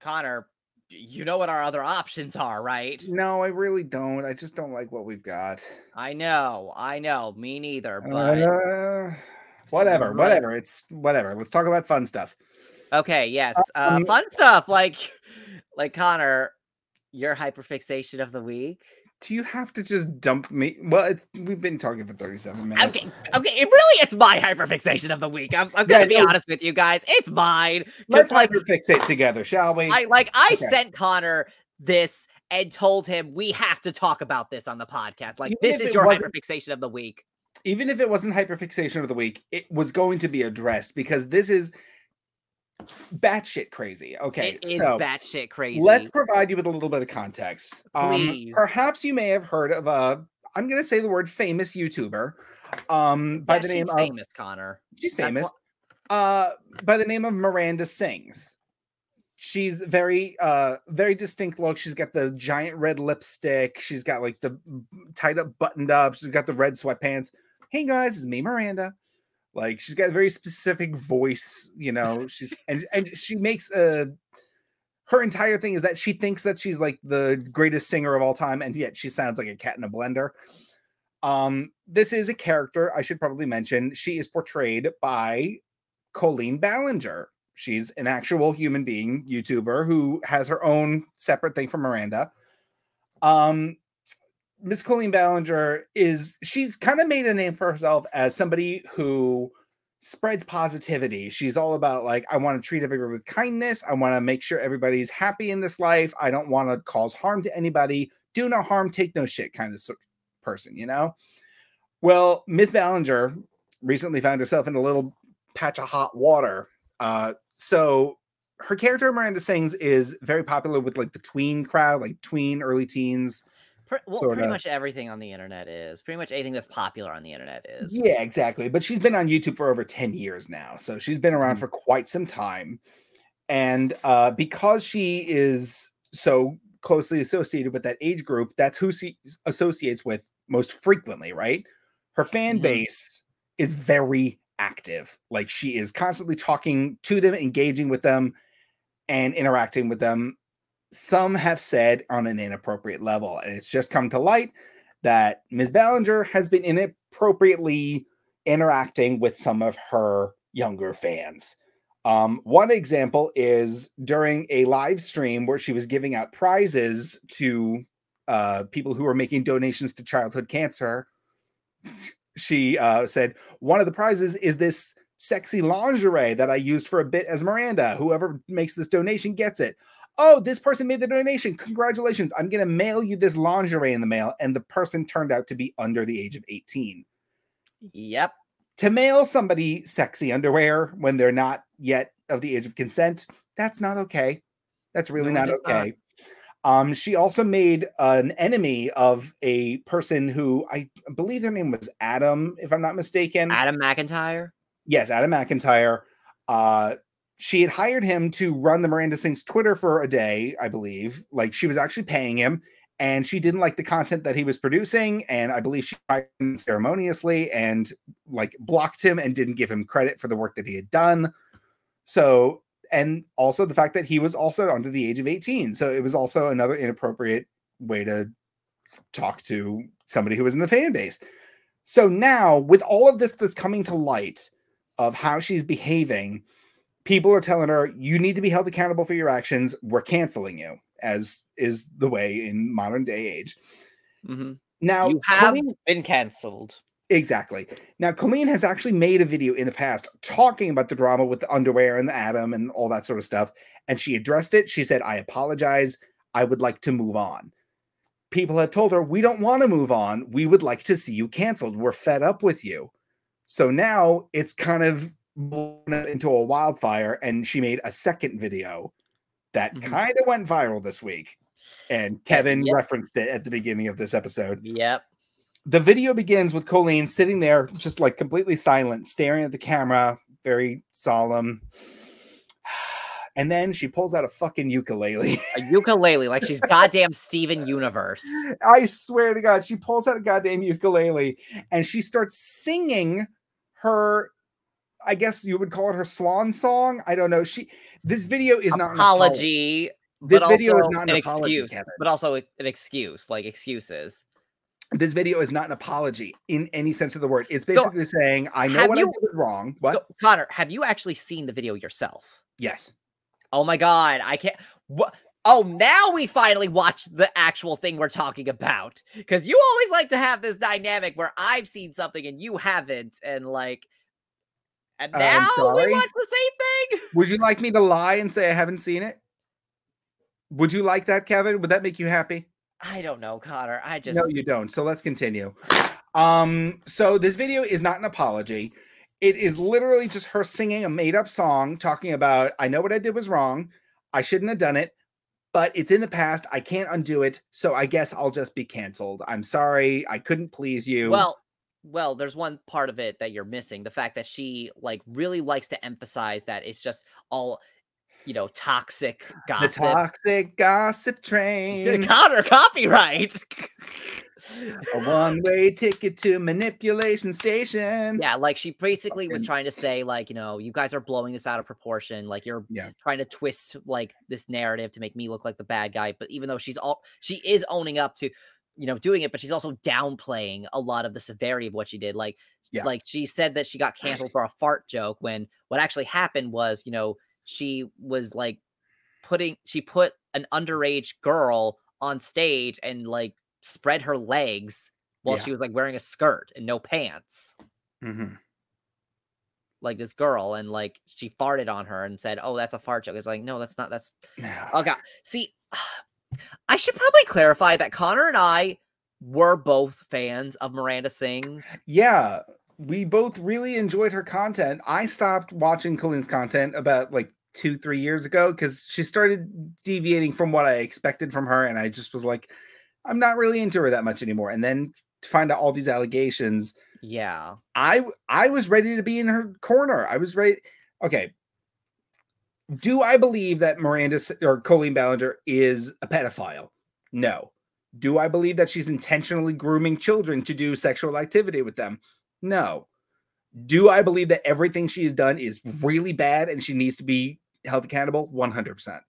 Connor, y- you know what our other options are, right?
No, I really don't. I just don't like what we've got.
I know, I know, me neither. But
Uh, whatever, whatever. It's whatever. Let's talk about fun stuff.
okay, yes, uh,
um,
fun stuff like, like Connor, your hyperfixation of the week.
Do you have to just dump me? Well, it's we've been talking for 37 minutes.
Okay, okay, it really, it's my hyperfixation of the week. I'm, I'm gonna
Yeah,
be
no.
honest with you guys. It's mine.
Let's
like,
hyperfixate together, shall we?
I like, I
Okay.
sent Connor this and told him we have to talk about this on the podcast. Like,
Even
this is your hyperfixation of the week.
Even if it wasn't hyperfixation of the week, it was going to be addressed because this is batshit crazy. Okay,
it is
so
batshit crazy.
let's provide you with a little bit of context. Um,
Please.
perhaps you may have heard of a. I'm going to say the word famous YouTuber. Um, by
Yeah,
the name
she's
of
famous, Connor.
she's famous. uh by the name of Miranda Sings. She's very uh very distinct look. She's got the giant red lipstick. She's got like the tied up buttoned up. She's got the red sweatpants. Hey guys, it's me Miranda. Like she's got a very specific voice, you know. She's and and she makes a her entire thing is that she thinks that she's like the greatest singer of all time and yet she sounds like a cat in a blender. Um this is a character I should probably mention. She is portrayed by Colleen Ballinger. She's an actual human being YouTuber who has her own separate thing from Miranda. Um, Miss Colleen Ballinger is she's kind of made a name for herself as somebody who spreads positivity. She's all about like I want to treat everybody with kindness. I want to make sure everybody's happy in this life. I don't want to cause harm to anybody. Do no harm, take no shit kind of person, you know? Well, Miss Ballinger recently found herself in a little patch of hot water. Uh, so her character Miranda Sings is very popular with like the tween crowd, like tween early teens.
Pre- well, pretty
sorta.
much everything on the internet is. Pretty much anything that's popular on the internet is.
Yeah, exactly. But she's been on YouTube for over 10 years now. So she's been around
Mhm.
for quite some time. And uh, because she is so closely associated with that age group, that's who she associates with most frequently, right? Her fan
Mhm.
base is very active. Like she is constantly talking to them, engaging with them, and interacting with them. Some have said on an inappropriate level. And it's just come to light that Ms. Ballinger has been inappropriately interacting with some of her younger fans. Um, one example is during a live stream where she was giving out prizes to uh, people who were making donations to childhood cancer. She uh, said, One of the prizes is this sexy lingerie that I used for a bit as Miranda. Whoever makes this donation gets it. Oh, this person made the donation. Congratulations. I'm going to mail you this lingerie in the mail. And the person turned out to be under the age of 18.
Yep.
To mail somebody sexy underwear when they're not yet of the age of consent, that's not okay. That's really
No,
not okay. Um, she also made an enemy of a person who I believe their name was Adam, if I'm not mistaken.
Adam McIntyre.
Yes, Adam McIntyre. Uh, she had hired him to run the Miranda Sings Twitter for a day, I believe. Like she was actually paying him, and she didn't like the content that he was producing. And I believe she fired him ceremoniously and like blocked him and didn't give him credit for the work that he had done. So, and also the fact that he was also under the age of 18. So it was also another inappropriate way to talk to somebody who was in the fan base. So now, with all of this that's coming to light of how she's behaving, people are telling her, you need to be held accountable for your actions. We're canceling you, as is the way in modern day age.
Mm-hmm.
Now,
you have
Colleen-
been cancelled.
Exactly. Now, Colleen has actually made a video in the past talking about the drama with the underwear and the Adam and all that sort of stuff. And she addressed it. She said, I apologize. I would like to move on. People had told her, We don't want to move on. We would like to see you canceled. We're fed up with you. So now it's kind of into a wildfire. And she made a second video that
Mhm.
kind of went viral this week. And Kevin
yep.
referenced it at the beginning of this episode
Yep.
the video begins with Colleen sitting there, just like completely silent, staring at the camera, very solemn. And then she pulls out a fucking ukulele.
A ukulele, like she's goddamn Steven Universe.
I swear to God, she pulls out a goddamn ukulele and she starts singing her, I guess you would call it her swan song. I don't know. She this video is not an
apology.
This video is not an
an
apology,
excuse,
Kevin.
but also an excuse, like excuses.
This video is not an apology in any sense of the word. It's basically saying, I know what
you-
I did wrong. What?
So, Connor, have you actually seen the video yourself?
yes.
Oh my god, I can't. What? Oh, now we finally watch the actual thing we're talking about. Because you always like to have this dynamic where I've seen something and you haven't, and like, and
I'm
now we watch the same thing.
Would you like me to lie and say I haven't seen it? Would you like that, Kevin? Would that make you happy?
I don't know, Connor. I just
No, you don't. So let's continue. Um, so this video is not an apology. It is literally just her singing a made-up song talking about I know what I did was wrong. I shouldn't have done it, but it's in the past. I can't undo it. So I guess I'll just be canceled. I'm sorry. I couldn't please you.
well, well, there's one part of it that you're missing. The fact that she like really likes to emphasize that it's just all, you know, toxic
the
gossip.
toxic gossip train.
Connor, copyright.
a one-way ticket to manipulation station.
Yeah, like she basically was trying to say, like, you know, you guys are blowing this out of proportion. Like you're
Yeah.
trying to twist like this narrative to make me look like the bad guy. But even though she's all she is owning up to, you know, doing it, but she's also downplaying a lot of the severity of what she did. Like,
Yeah.
like she said that she got canceled for a fart joke when what actually happened was, you know, she was like putting she put an underage girl on stage and like spread her legs while
Yeah.
she was like wearing a skirt and no pants
mm-hmm.
like this girl and like she farted on her and said, "Oh, that's a fart joke." It's like, no, that's not. That's oh god. See, I should probably clarify that Connor and I were both fans of Miranda Sings.
Yeah, we both really enjoyed her content. I stopped watching Colleen's content about like two, three years ago because she started deviating from what I expected from her, and I just was like, I'm not really into her that much anymore. And then to find out all these allegations,
Yeah,
I I was ready to be in her corner. I was ready. Okay. Do I believe that Miranda or Colleen Ballinger is a pedophile? No. Do I believe that she's intentionally grooming children to do sexual activity with them? No. Do I believe that everything she has done is really bad and she needs to be held accountable? 100%.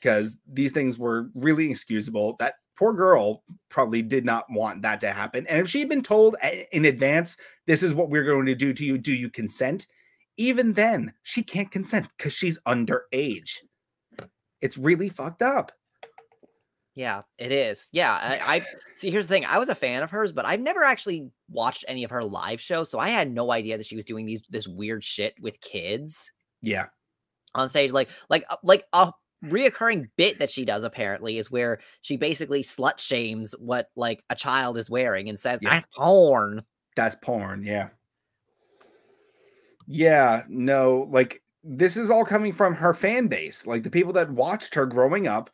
Because these things were really excusable. That poor girl probably did not want that to happen. And if she had been told in advance, this is what we're going to do to you, do you consent? Even then, she can't consent because she's underage. It's really fucked up.
Yeah, it is. Yeah, I, I see. Here's the thing: I was a fan of hers, but I've never actually watched any of her live shows, so I had no idea that she was doing these this weird shit with kids
Yeah.
on stage. Like, like, uh, like a reoccurring bit that she does apparently is where she basically slut shames what like a child is wearing and says
Yeah.
that's porn.
That's porn. Yeah. Yeah. No, like this is all coming from her fan base. Like the people that watched her growing up,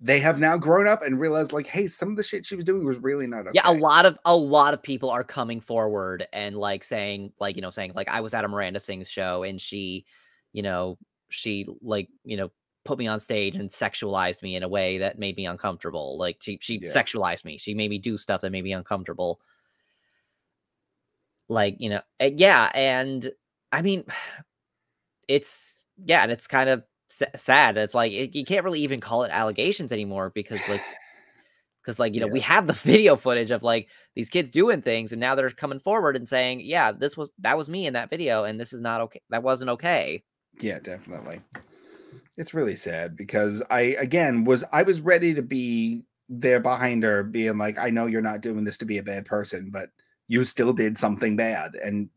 they have now grown up and realized, like, hey, some of the shit she was doing was really not okay.
Yeah, a lot of a lot of people are coming forward and like saying like you know saying like I was at a Miranda Sings show and she, you know, she like you know put me on stage and sexualized me in a way that made me uncomfortable. Like she she
Yeah.
sexualized me. She made me do stuff that made me uncomfortable. Like you know, uh, yeah, and I mean, it's yeah, and it's kind of sa- sad. It's like it, you can't really even call it allegations anymore because like because like you know
Yeah.
we have the video footage of like these kids doing things and now they're coming forward and saying yeah this was that was me in that video and this is not okay that wasn't okay
Yeah, definitely. It's really sad because I again was I was ready to be there behind her, being like, I know you're not doing this to be a bad person, but you still did something bad. And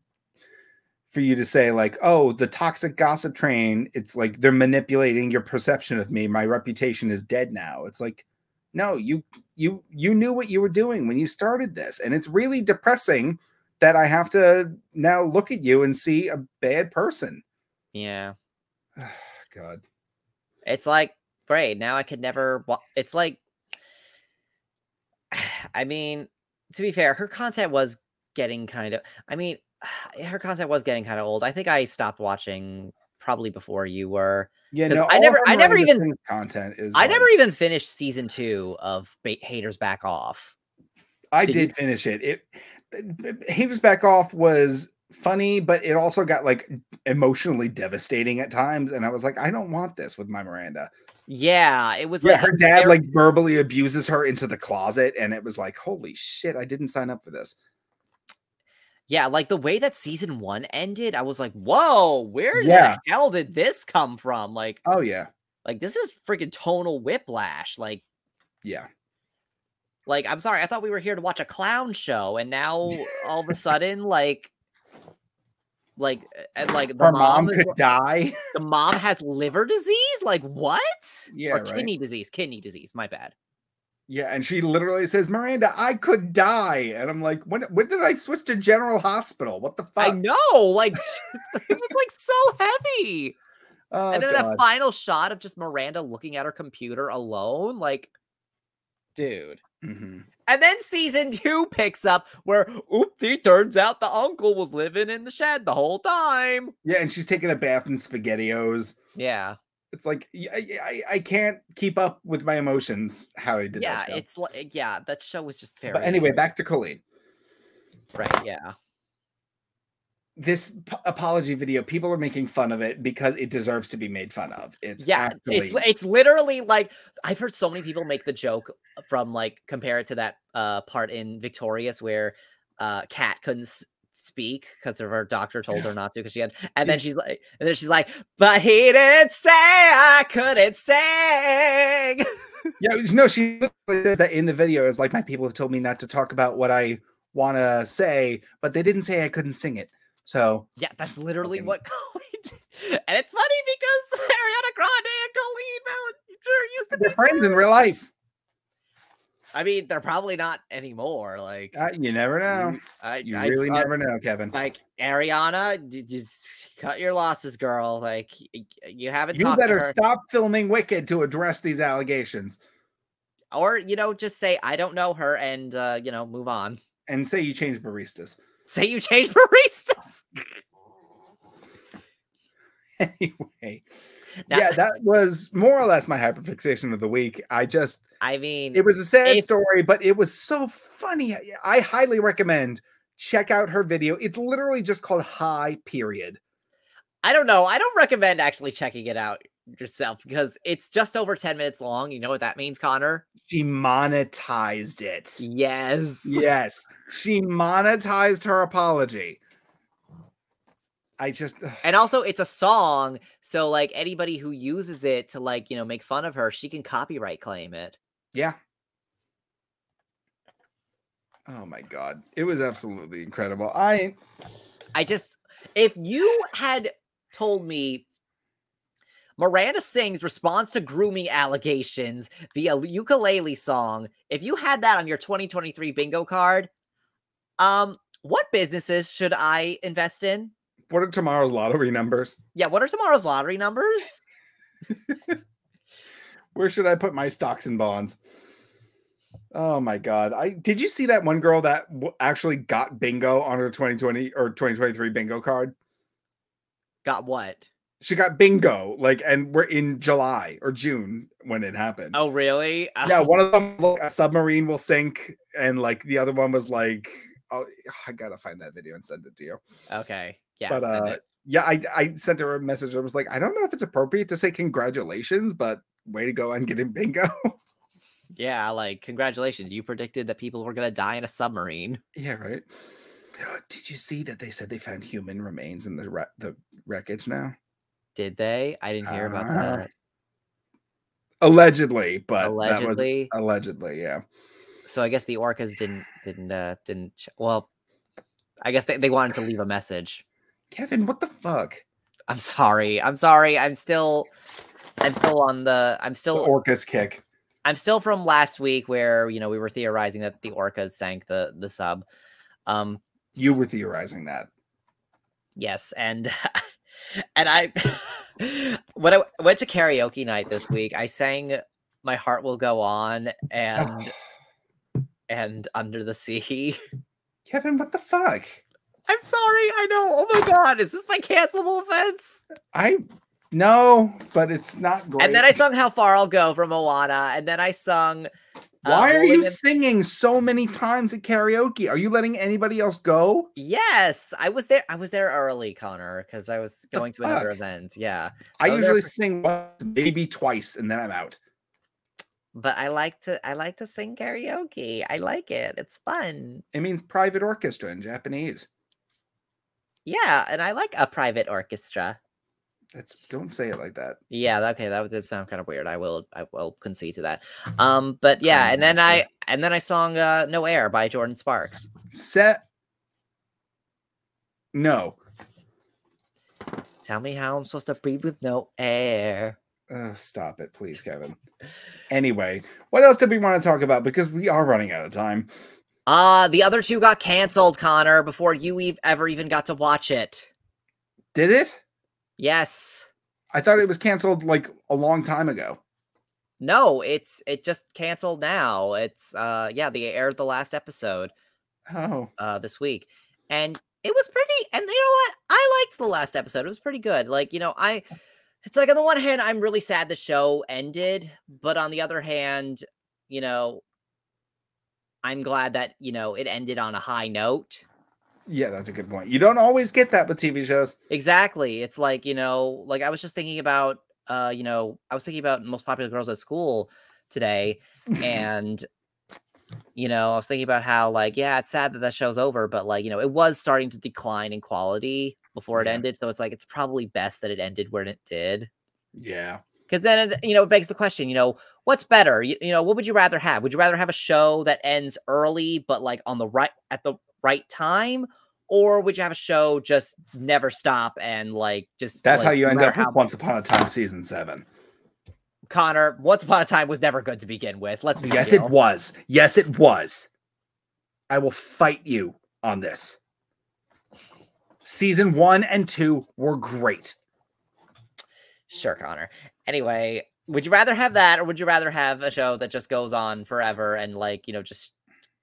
for you to say, like, oh, the toxic gossip train, it's like they're manipulating your perception of me. My reputation is dead now. It's like, no, you you you knew what you were doing when you started this. And it's really depressing that I have to now look at you and see a bad person.
yeah
God.
it's like great now i could never it's like i mean to be fair her content was getting kind of i mean her content was getting kind of old i think i stopped watching probably before you were
Yeah, no,
I never- I never even-
content is.
i
like-
never even finished season two of ba- haters back off
I
did
did finish it. It Haters Back Off was funny, but it also got like emotionally devastating at times, and I was like, I don't want this with my Miranda.
yeah it was
Yeah,
like
her dad like verbally abuses her into the closet, and it was like, holy shit, I didn't sign up for this.
Yeah, like the way that season one ended, I was like, "Whoa, where
Yeah.
the hell did this come from?" Like,
Oh yeah,
like this is freaking tonal whiplash. Like,
yeah.
like I'm sorry, I thought we were here to watch a clown show, and now all of a sudden, like, like, and like the
Her
mom,
mom
is-
could die.
the mom has liver disease. Like, what?
Yeah,
or
right.
kidney disease. Kidney disease. My bad.
Yeah, and she literally says, "Miranda, I could die," and I'm like, "When when did I switch to General Hospital? What the fuck?"
I know. Like, it was like so heavy.
Oh,
and then
God.
that final shot of just Miranda looking at her computer alone, like, dude.
Mhm.
And then season two picks up where, oopsie, turns out the uncle was living in the shed the whole time.
Yeah, and she's taking a bath in spaghettios.
Yeah,
It's like I I can't keep up with my emotions. How I did
yeah,
that. show.
it's like yeah, that show was just very.
But anyway, back to Colleen.
right? Yeah,
This apology video, people are making fun of it because it deserves to be made fun of. It's
yeah.
actually,
It's it's literally like I've heard so many people make the joke from like compare it to that uh part in Victorious where uh Kat couldn't speak because of her doctor told her not to because she had and then mm. she's like and then she's like but he didn't say I couldn't sing
yeah, no, she says that in the video. Is like my people have told me not to talk about what I want to say, but they didn't say I couldn't sing it. So
Yeah, that's literally
Fucking-
what Colleen did. And it's funny because Ariana Grande and Colleen Ballinger used to be
they're friends in real life.
I mean, they're probably not anymore. Like,
Uh, you never know.
I,
You
I-
really
uh,
never know, Kevin.
like Ariana, just cut your losses, girl. Like, you haven't
You
talked to
better stop filming Wicked to address these allegations
or you know, just say I don't know her and uh, you know, move on.
and say you changed baristas.
Say you changed baristas.
anyway,
Now-
yeah, that was more or less my hyperfixation of the week. I just
I mean,
it was a sad
If-
story, but it was so funny. I- highly recommend check out her video. It's literally just called High Period.
I don't know. I don't recommend actually checking it out yourself because it's just over 10 minutes long. You know what that means, Connor?
She monetized it.
Yes.
Yes, she monetized her apology. I just ugh,
And also it's a song, so like anybody who uses it to like, you know, make fun of her, she can copyright claim it.
Yeah. Oh my god. It was absolutely incredible. I
I just if you had told me Miranda Sings response to grooming allegations via ukulele song. If you had that on your 2023 bingo card, um, what businesses should I invest in?
What are tomorrow's lottery numbers?
Yeah, what are tomorrow's lottery numbers?
Where should I put my stocks and bonds? Oh my god. I did you see that one girl that w- actually got bingo on her 2020 or 2023 bingo card?
Got what?
She got bingo like and we're in July or June when it happened.
Oh, really? Oh.
Yeah, one of them like a submarine will sink and like the other one was like oh I got to find that video and send it to you.
Okay. Yeah.
but uh yeah, I I sent her a message. I was like, I don't know if it's appropriate to say congratulations, but way to go on getting bingo.
yeah, like congratulations. You predicted that people were gonna die in a submarine.
yeah, right. Uh, Did you see that they said they found human remains in the wre- the wreckage now?
Did they? I didn't hear about
Uh,
that.
Allegedly, but that was
Allegedly.
allegedly, yeah.
So I guess the orcas didn't didn't uh didn't well I guess they, they wanted to leave a message.
Kevin, what the fuck?
I'm sorry. I'm sorry. I'm still I'm still on the I'm
The
still
orcas kick.
I'm still from last week where, you know, we were theorizing that the orcas sank the the sub. Um
You were theorizing that.
yes, and and I when I went to karaoke night this week, I sang My Heart Will Go On and and Under the Sea.
Kevin, what the fuck?
I'm sorry. I know. Oh my god, is this my cancelable offense?
I no, but it's not great.
And then I sung "How Far I'll Go" from Moana, and then I sung. uh,
Why are you singing so many times at karaoke? Are you letting anybody else go?
Yes, I was there. I was there early, Connor, because I was
The
going to another
fuck?
event. Yeah,
I
they're
usually
for-
sing once, maybe twice, and then I'm out.
but I like to. I like to sing karaoke. I like it. It's fun.
It means private orchestra in Japanese.
Yeah, and I like a private orchestra.
That's don't say it like that.
Yeah, okay, that did sound kind of weird. I will. I will concede to that. Um, but yeah, and then I and then I sung uh, "No Air" by Jordin Sparks.
Set. No.
Tell me how I'm supposed to breathe with no air.
Oh, stop it, please, Kevin. Anyway, what else did we want to talk about? Because we are running out of time.
Uh, the other two got canceled, Connor, before you ev- ever even got to watch it.
Did it?
Yes.
I thought it was canceled like a long time ago.
No, it's it just canceled now. It's uh yeah, they aired the last episode
Oh,
uh this week. And it was pretty and you know what? I liked the last episode. It was pretty good. Like, you know, I it's like on the one hand, I'm really sad the show ended, but on the other hand, you know, I'm glad that, you know, it ended on a high note.
yeah, that's a good point. You don't always get that with TV shows.
Exactly. It's like, you know, like I was just thinking about uh, you know, I was thinking about most popular girls at school today and you know, I was thinking about how like yeah, it's sad that that show's over, but like, you know, it was starting to decline in quality before it
Yeah.
ended, so it's like it's probably best that it ended when it did.
yeah.
Cuz then it, you know, it begs the question, you know, what's better? You, you know, what would you rather have? Would you rather have a show that ends early but like on the right at the right time? Or would you have a show just never stop and like just
That's
like,
how you
no
end up with
how
Once Upon a Time season seven.
Connor, Once Upon a Time was never good to begin with. Let's be
Yes,
real.
it was. Yes, it was. I will fight you on this. Season one and two were great.
Sure, Connor. Anyway, would you rather have that or would you rather have a show that just goes on forever and like, you know, just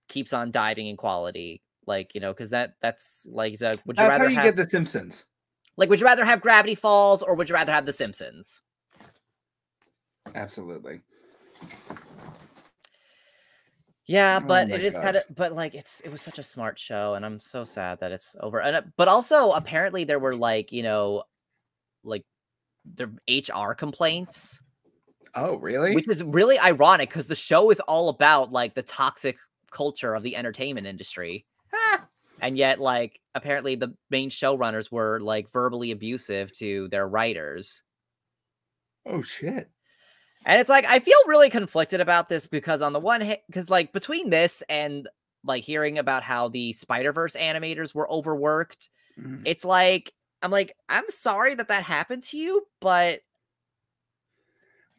keeps on diving in quality? Like, you know, because that that's like so would you
That's how
rather
you
have
get The Simpsons.
like would you rather have Gravity Falls or would you rather have The Simpsons?
Absolutely.
Yeah,
Oh
but
my
it is kind of but like it's it was such a smart show and I'm so sad that it's over. And it- but also apparently there were like, you know, like there HR complaints
Oh, really?
which is really ironic because the show is all about like the toxic culture of the entertainment industry
Ah,
and yet like apparently the main showrunners were like verbally abusive to their writers
oh shit.
And it's like I feel really conflicted about this because on the one hand, because like between this and like hearing about how the Spider Verse animators were overworked,
Mhm.
it's like I'm like I'm sorry that that happened to you, but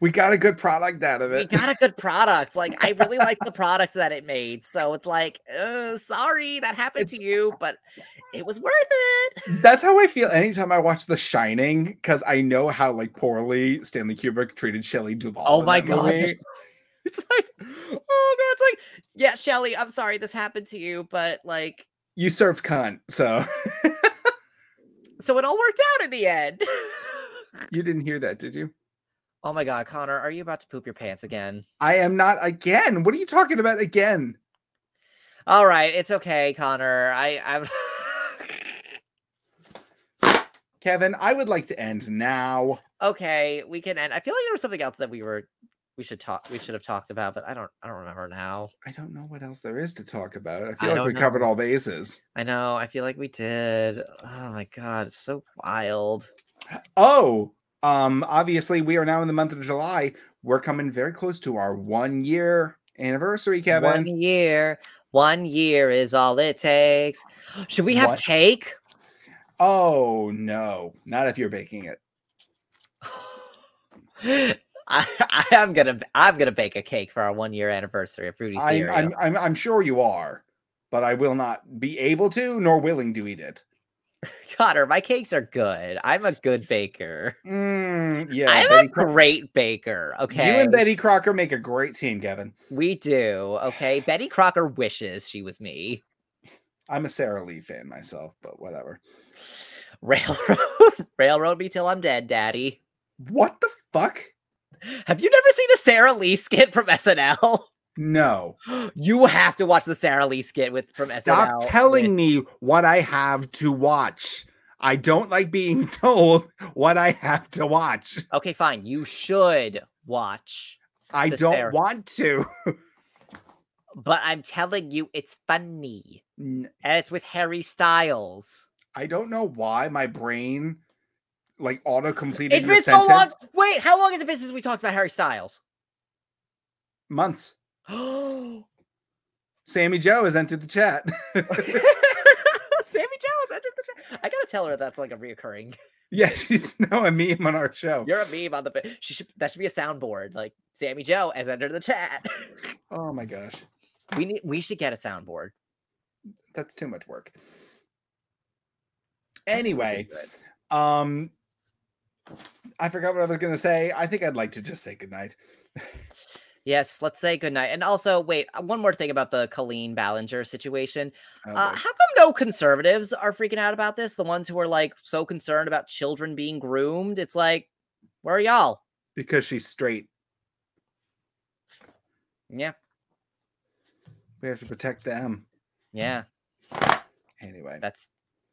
We got a good product out of it.
we got a good product. Like I really like the product that it made, so it's like uh, sorry that happened
It's-
to you, but it was worth it.
That's how I feel anytime I watch The Shining, because I know how like poorly Stanley Kubrick treated Shelley Duvall.
Oh my God,
movie.
It's like oh god, it's like yeah, Shelly, I'm sorry this happened to you, but like
You served cunt, so
so it all worked out in the end.
you didn't hear that, did you?
oh my god, Connor, are you about to poop your pants again?
I am not again. What are you talking about again?
All right, it's okay, Connor. I I'm
Kevin, I would like to end now.
okay. We can end. I feel like there was something else that we were we should talk we should have talked about, but I don't I don't remember now.
I don't know what else there is to talk about. I
I
feel like
don't
we covered all bases.
I know. I feel like we did. Oh my god, it's so wild.
Oh, um, obviously we are now in the month of July. We're coming very close to our one year anniversary, Kevin.
One year, one year is all it takes. Should we have
What?
cake?
Oh no, not if you're baking it.
I, I am gonna I'm gonna bake a cake for our one year anniversary of Fruity
I'm,
Serial.
I'm, I'm, I'm sure you are, but I will not be able to nor willing to eat it.
Connor, my cakes are good. I'm a good baker.
Mm, yeah,
I'm
Betty
a
Cro-
great baker. Okay,
you and Betty Crocker make a great team, Kevin.
we do. Okay, Betty Crocker wishes she was me.
I'm a Sara Lee fan myself, but whatever.
Railroad, railroad me till I'm dead, Daddy.
What the fuck?
Have you never seen the Sara Lee skit from SNL?
No.
You have to watch the Sara Lee skit with from
Stop
SNL.
Stop telling me what I have to watch. I don't like being told what I have to watch.
Okay, fine. You should watch,
I don't
Sarah-
want to.
but I'm telling you, it's funny,
N-
and it's with Harry Styles.
I don't know why my brain like auto completed
It's
your
been so long. Wait, how long has it been since we talked about Harry Styles?
Months.
Sammy
Sammy Joe has entered the chat.
Sammy Joe has entered the chat. I gotta tell her that's like a reoccurring.
yeah, she's now a meme on our show.
You're a meme on the. She should. That should be a soundboard. Like Sammy Joe has entered the chat.
Oh my gosh.
we need. We should get a soundboard.
That's too much work. Anyway, um I forgot what I was gonna say. I think I'd like to just say goodnight.
Yes, let's say goodnight. And also, wait, uh, one more thing about the Colleen Ballinger situation.
Oh,
Uh, how come no conservatives are freaking out about this? The ones who are like so concerned about children being groomed. It's like, where are y'all?
because she's straight.
Yeah,
We have to protect them.
yeah.
Anyway.
That's.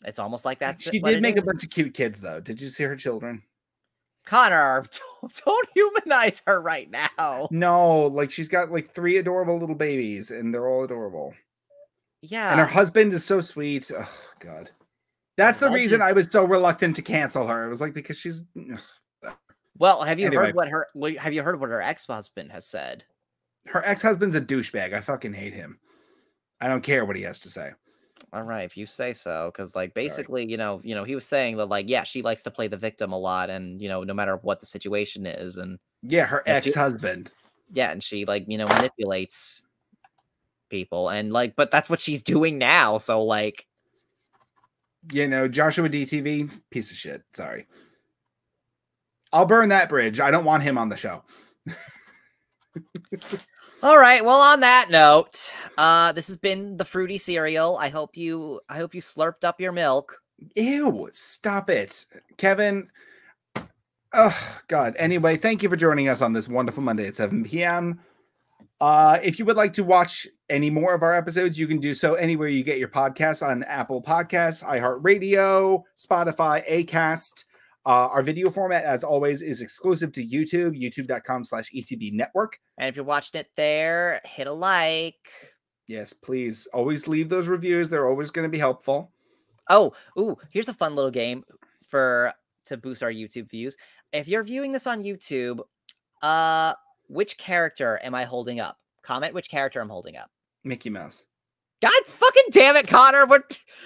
It's almost like that's.
she did
it
make a bunch of cute kids though. Did you see her children?
Connor, don't, don't humanize her right now.
No, like she's got like three adorable little babies and they're all adorable.
Yeah.
And her husband is so sweet. Oh god. That's the reason I was so reluctant to cancel her. It was like because she's ugh.
well, have you
Anyway.
heard what her have you heard what her ex-husband has said?
her ex-husband's a douchebag. I fucking hate him. I don't care what he has to say.
All right, if you say so, because like
Sorry.
basically, you know, you know, he was saying that like, yeah, she likes to play the victim a lot, and you know, no matter what the situation is, and
Yeah, her ex-husband.
yeah, and she like you know manipulates people, and like, but that's what she's doing now. So like,
You know, Joshua DTV, piece of shit. Sorry. I'll burn that bridge. I don't want him on the show.
all right. Well, on that note, uh, this has been the fruity cereal. I hope you, I hope you slurped up your milk.
Ew, stop it. Kevin. Oh, God. Anyway, thank you for joining us on this wonderful Monday at 7 p.m. Uh, if you would like to watch any more of our episodes, you can do so anywhere you get your podcasts on Apple Podcasts, iHeartRadio, Spotify, Acast. Uh, our video format, as always, is exclusive to YouTube, youtube.com slash ETB network.
And if you're watching it there, hit a like.
Yes, please always leave those reviews. They're always going to be helpful.
Oh, ooh, here's a fun little game for to boost our YouTube views. If you're viewing this on YouTube, Uh, which character am I holding up? Comment which character I'm holding up.
Mickey Mouse.
God fucking damn it, Connor. We're,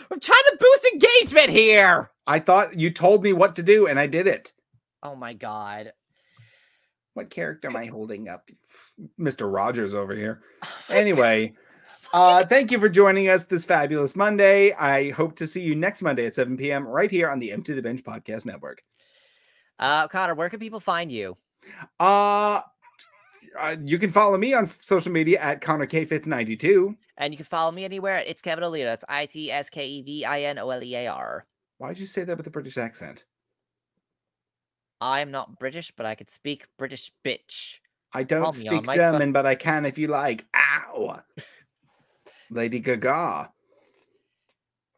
we're trying to boost engagement here.
I thought you told me what to do and I did it.
Oh my god.
What character am I holding up? Mr. Rogers over here. Anyway, uh, thank you for joining us this fabulous Monday. I hope to see you next Monday at 7 p.m. right here on the Empty the Bench Podcast Network.
Uh, Connor, where can people find you?
Uh, uh, you can follow me on social media at Connor K Fitz 92.
And you can follow me anywhere. It's Kevin O'Lear. It's I T S K E V I N O L E A R.
Why'd you say that with a British accent?
I'm not British, but I could speak British bitch.
I don't
Call
speak German, but I can if you like. Ow. Lady Gaga.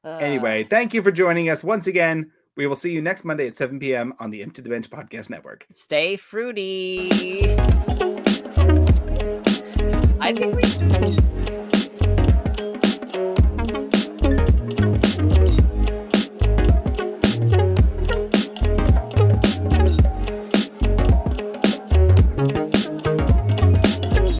Anyway,
Uh,
thank you for joining us once again. We will see you next Monday at 7 p.m. on the Empty the Bench Podcast Network.
stay fruity. I think we.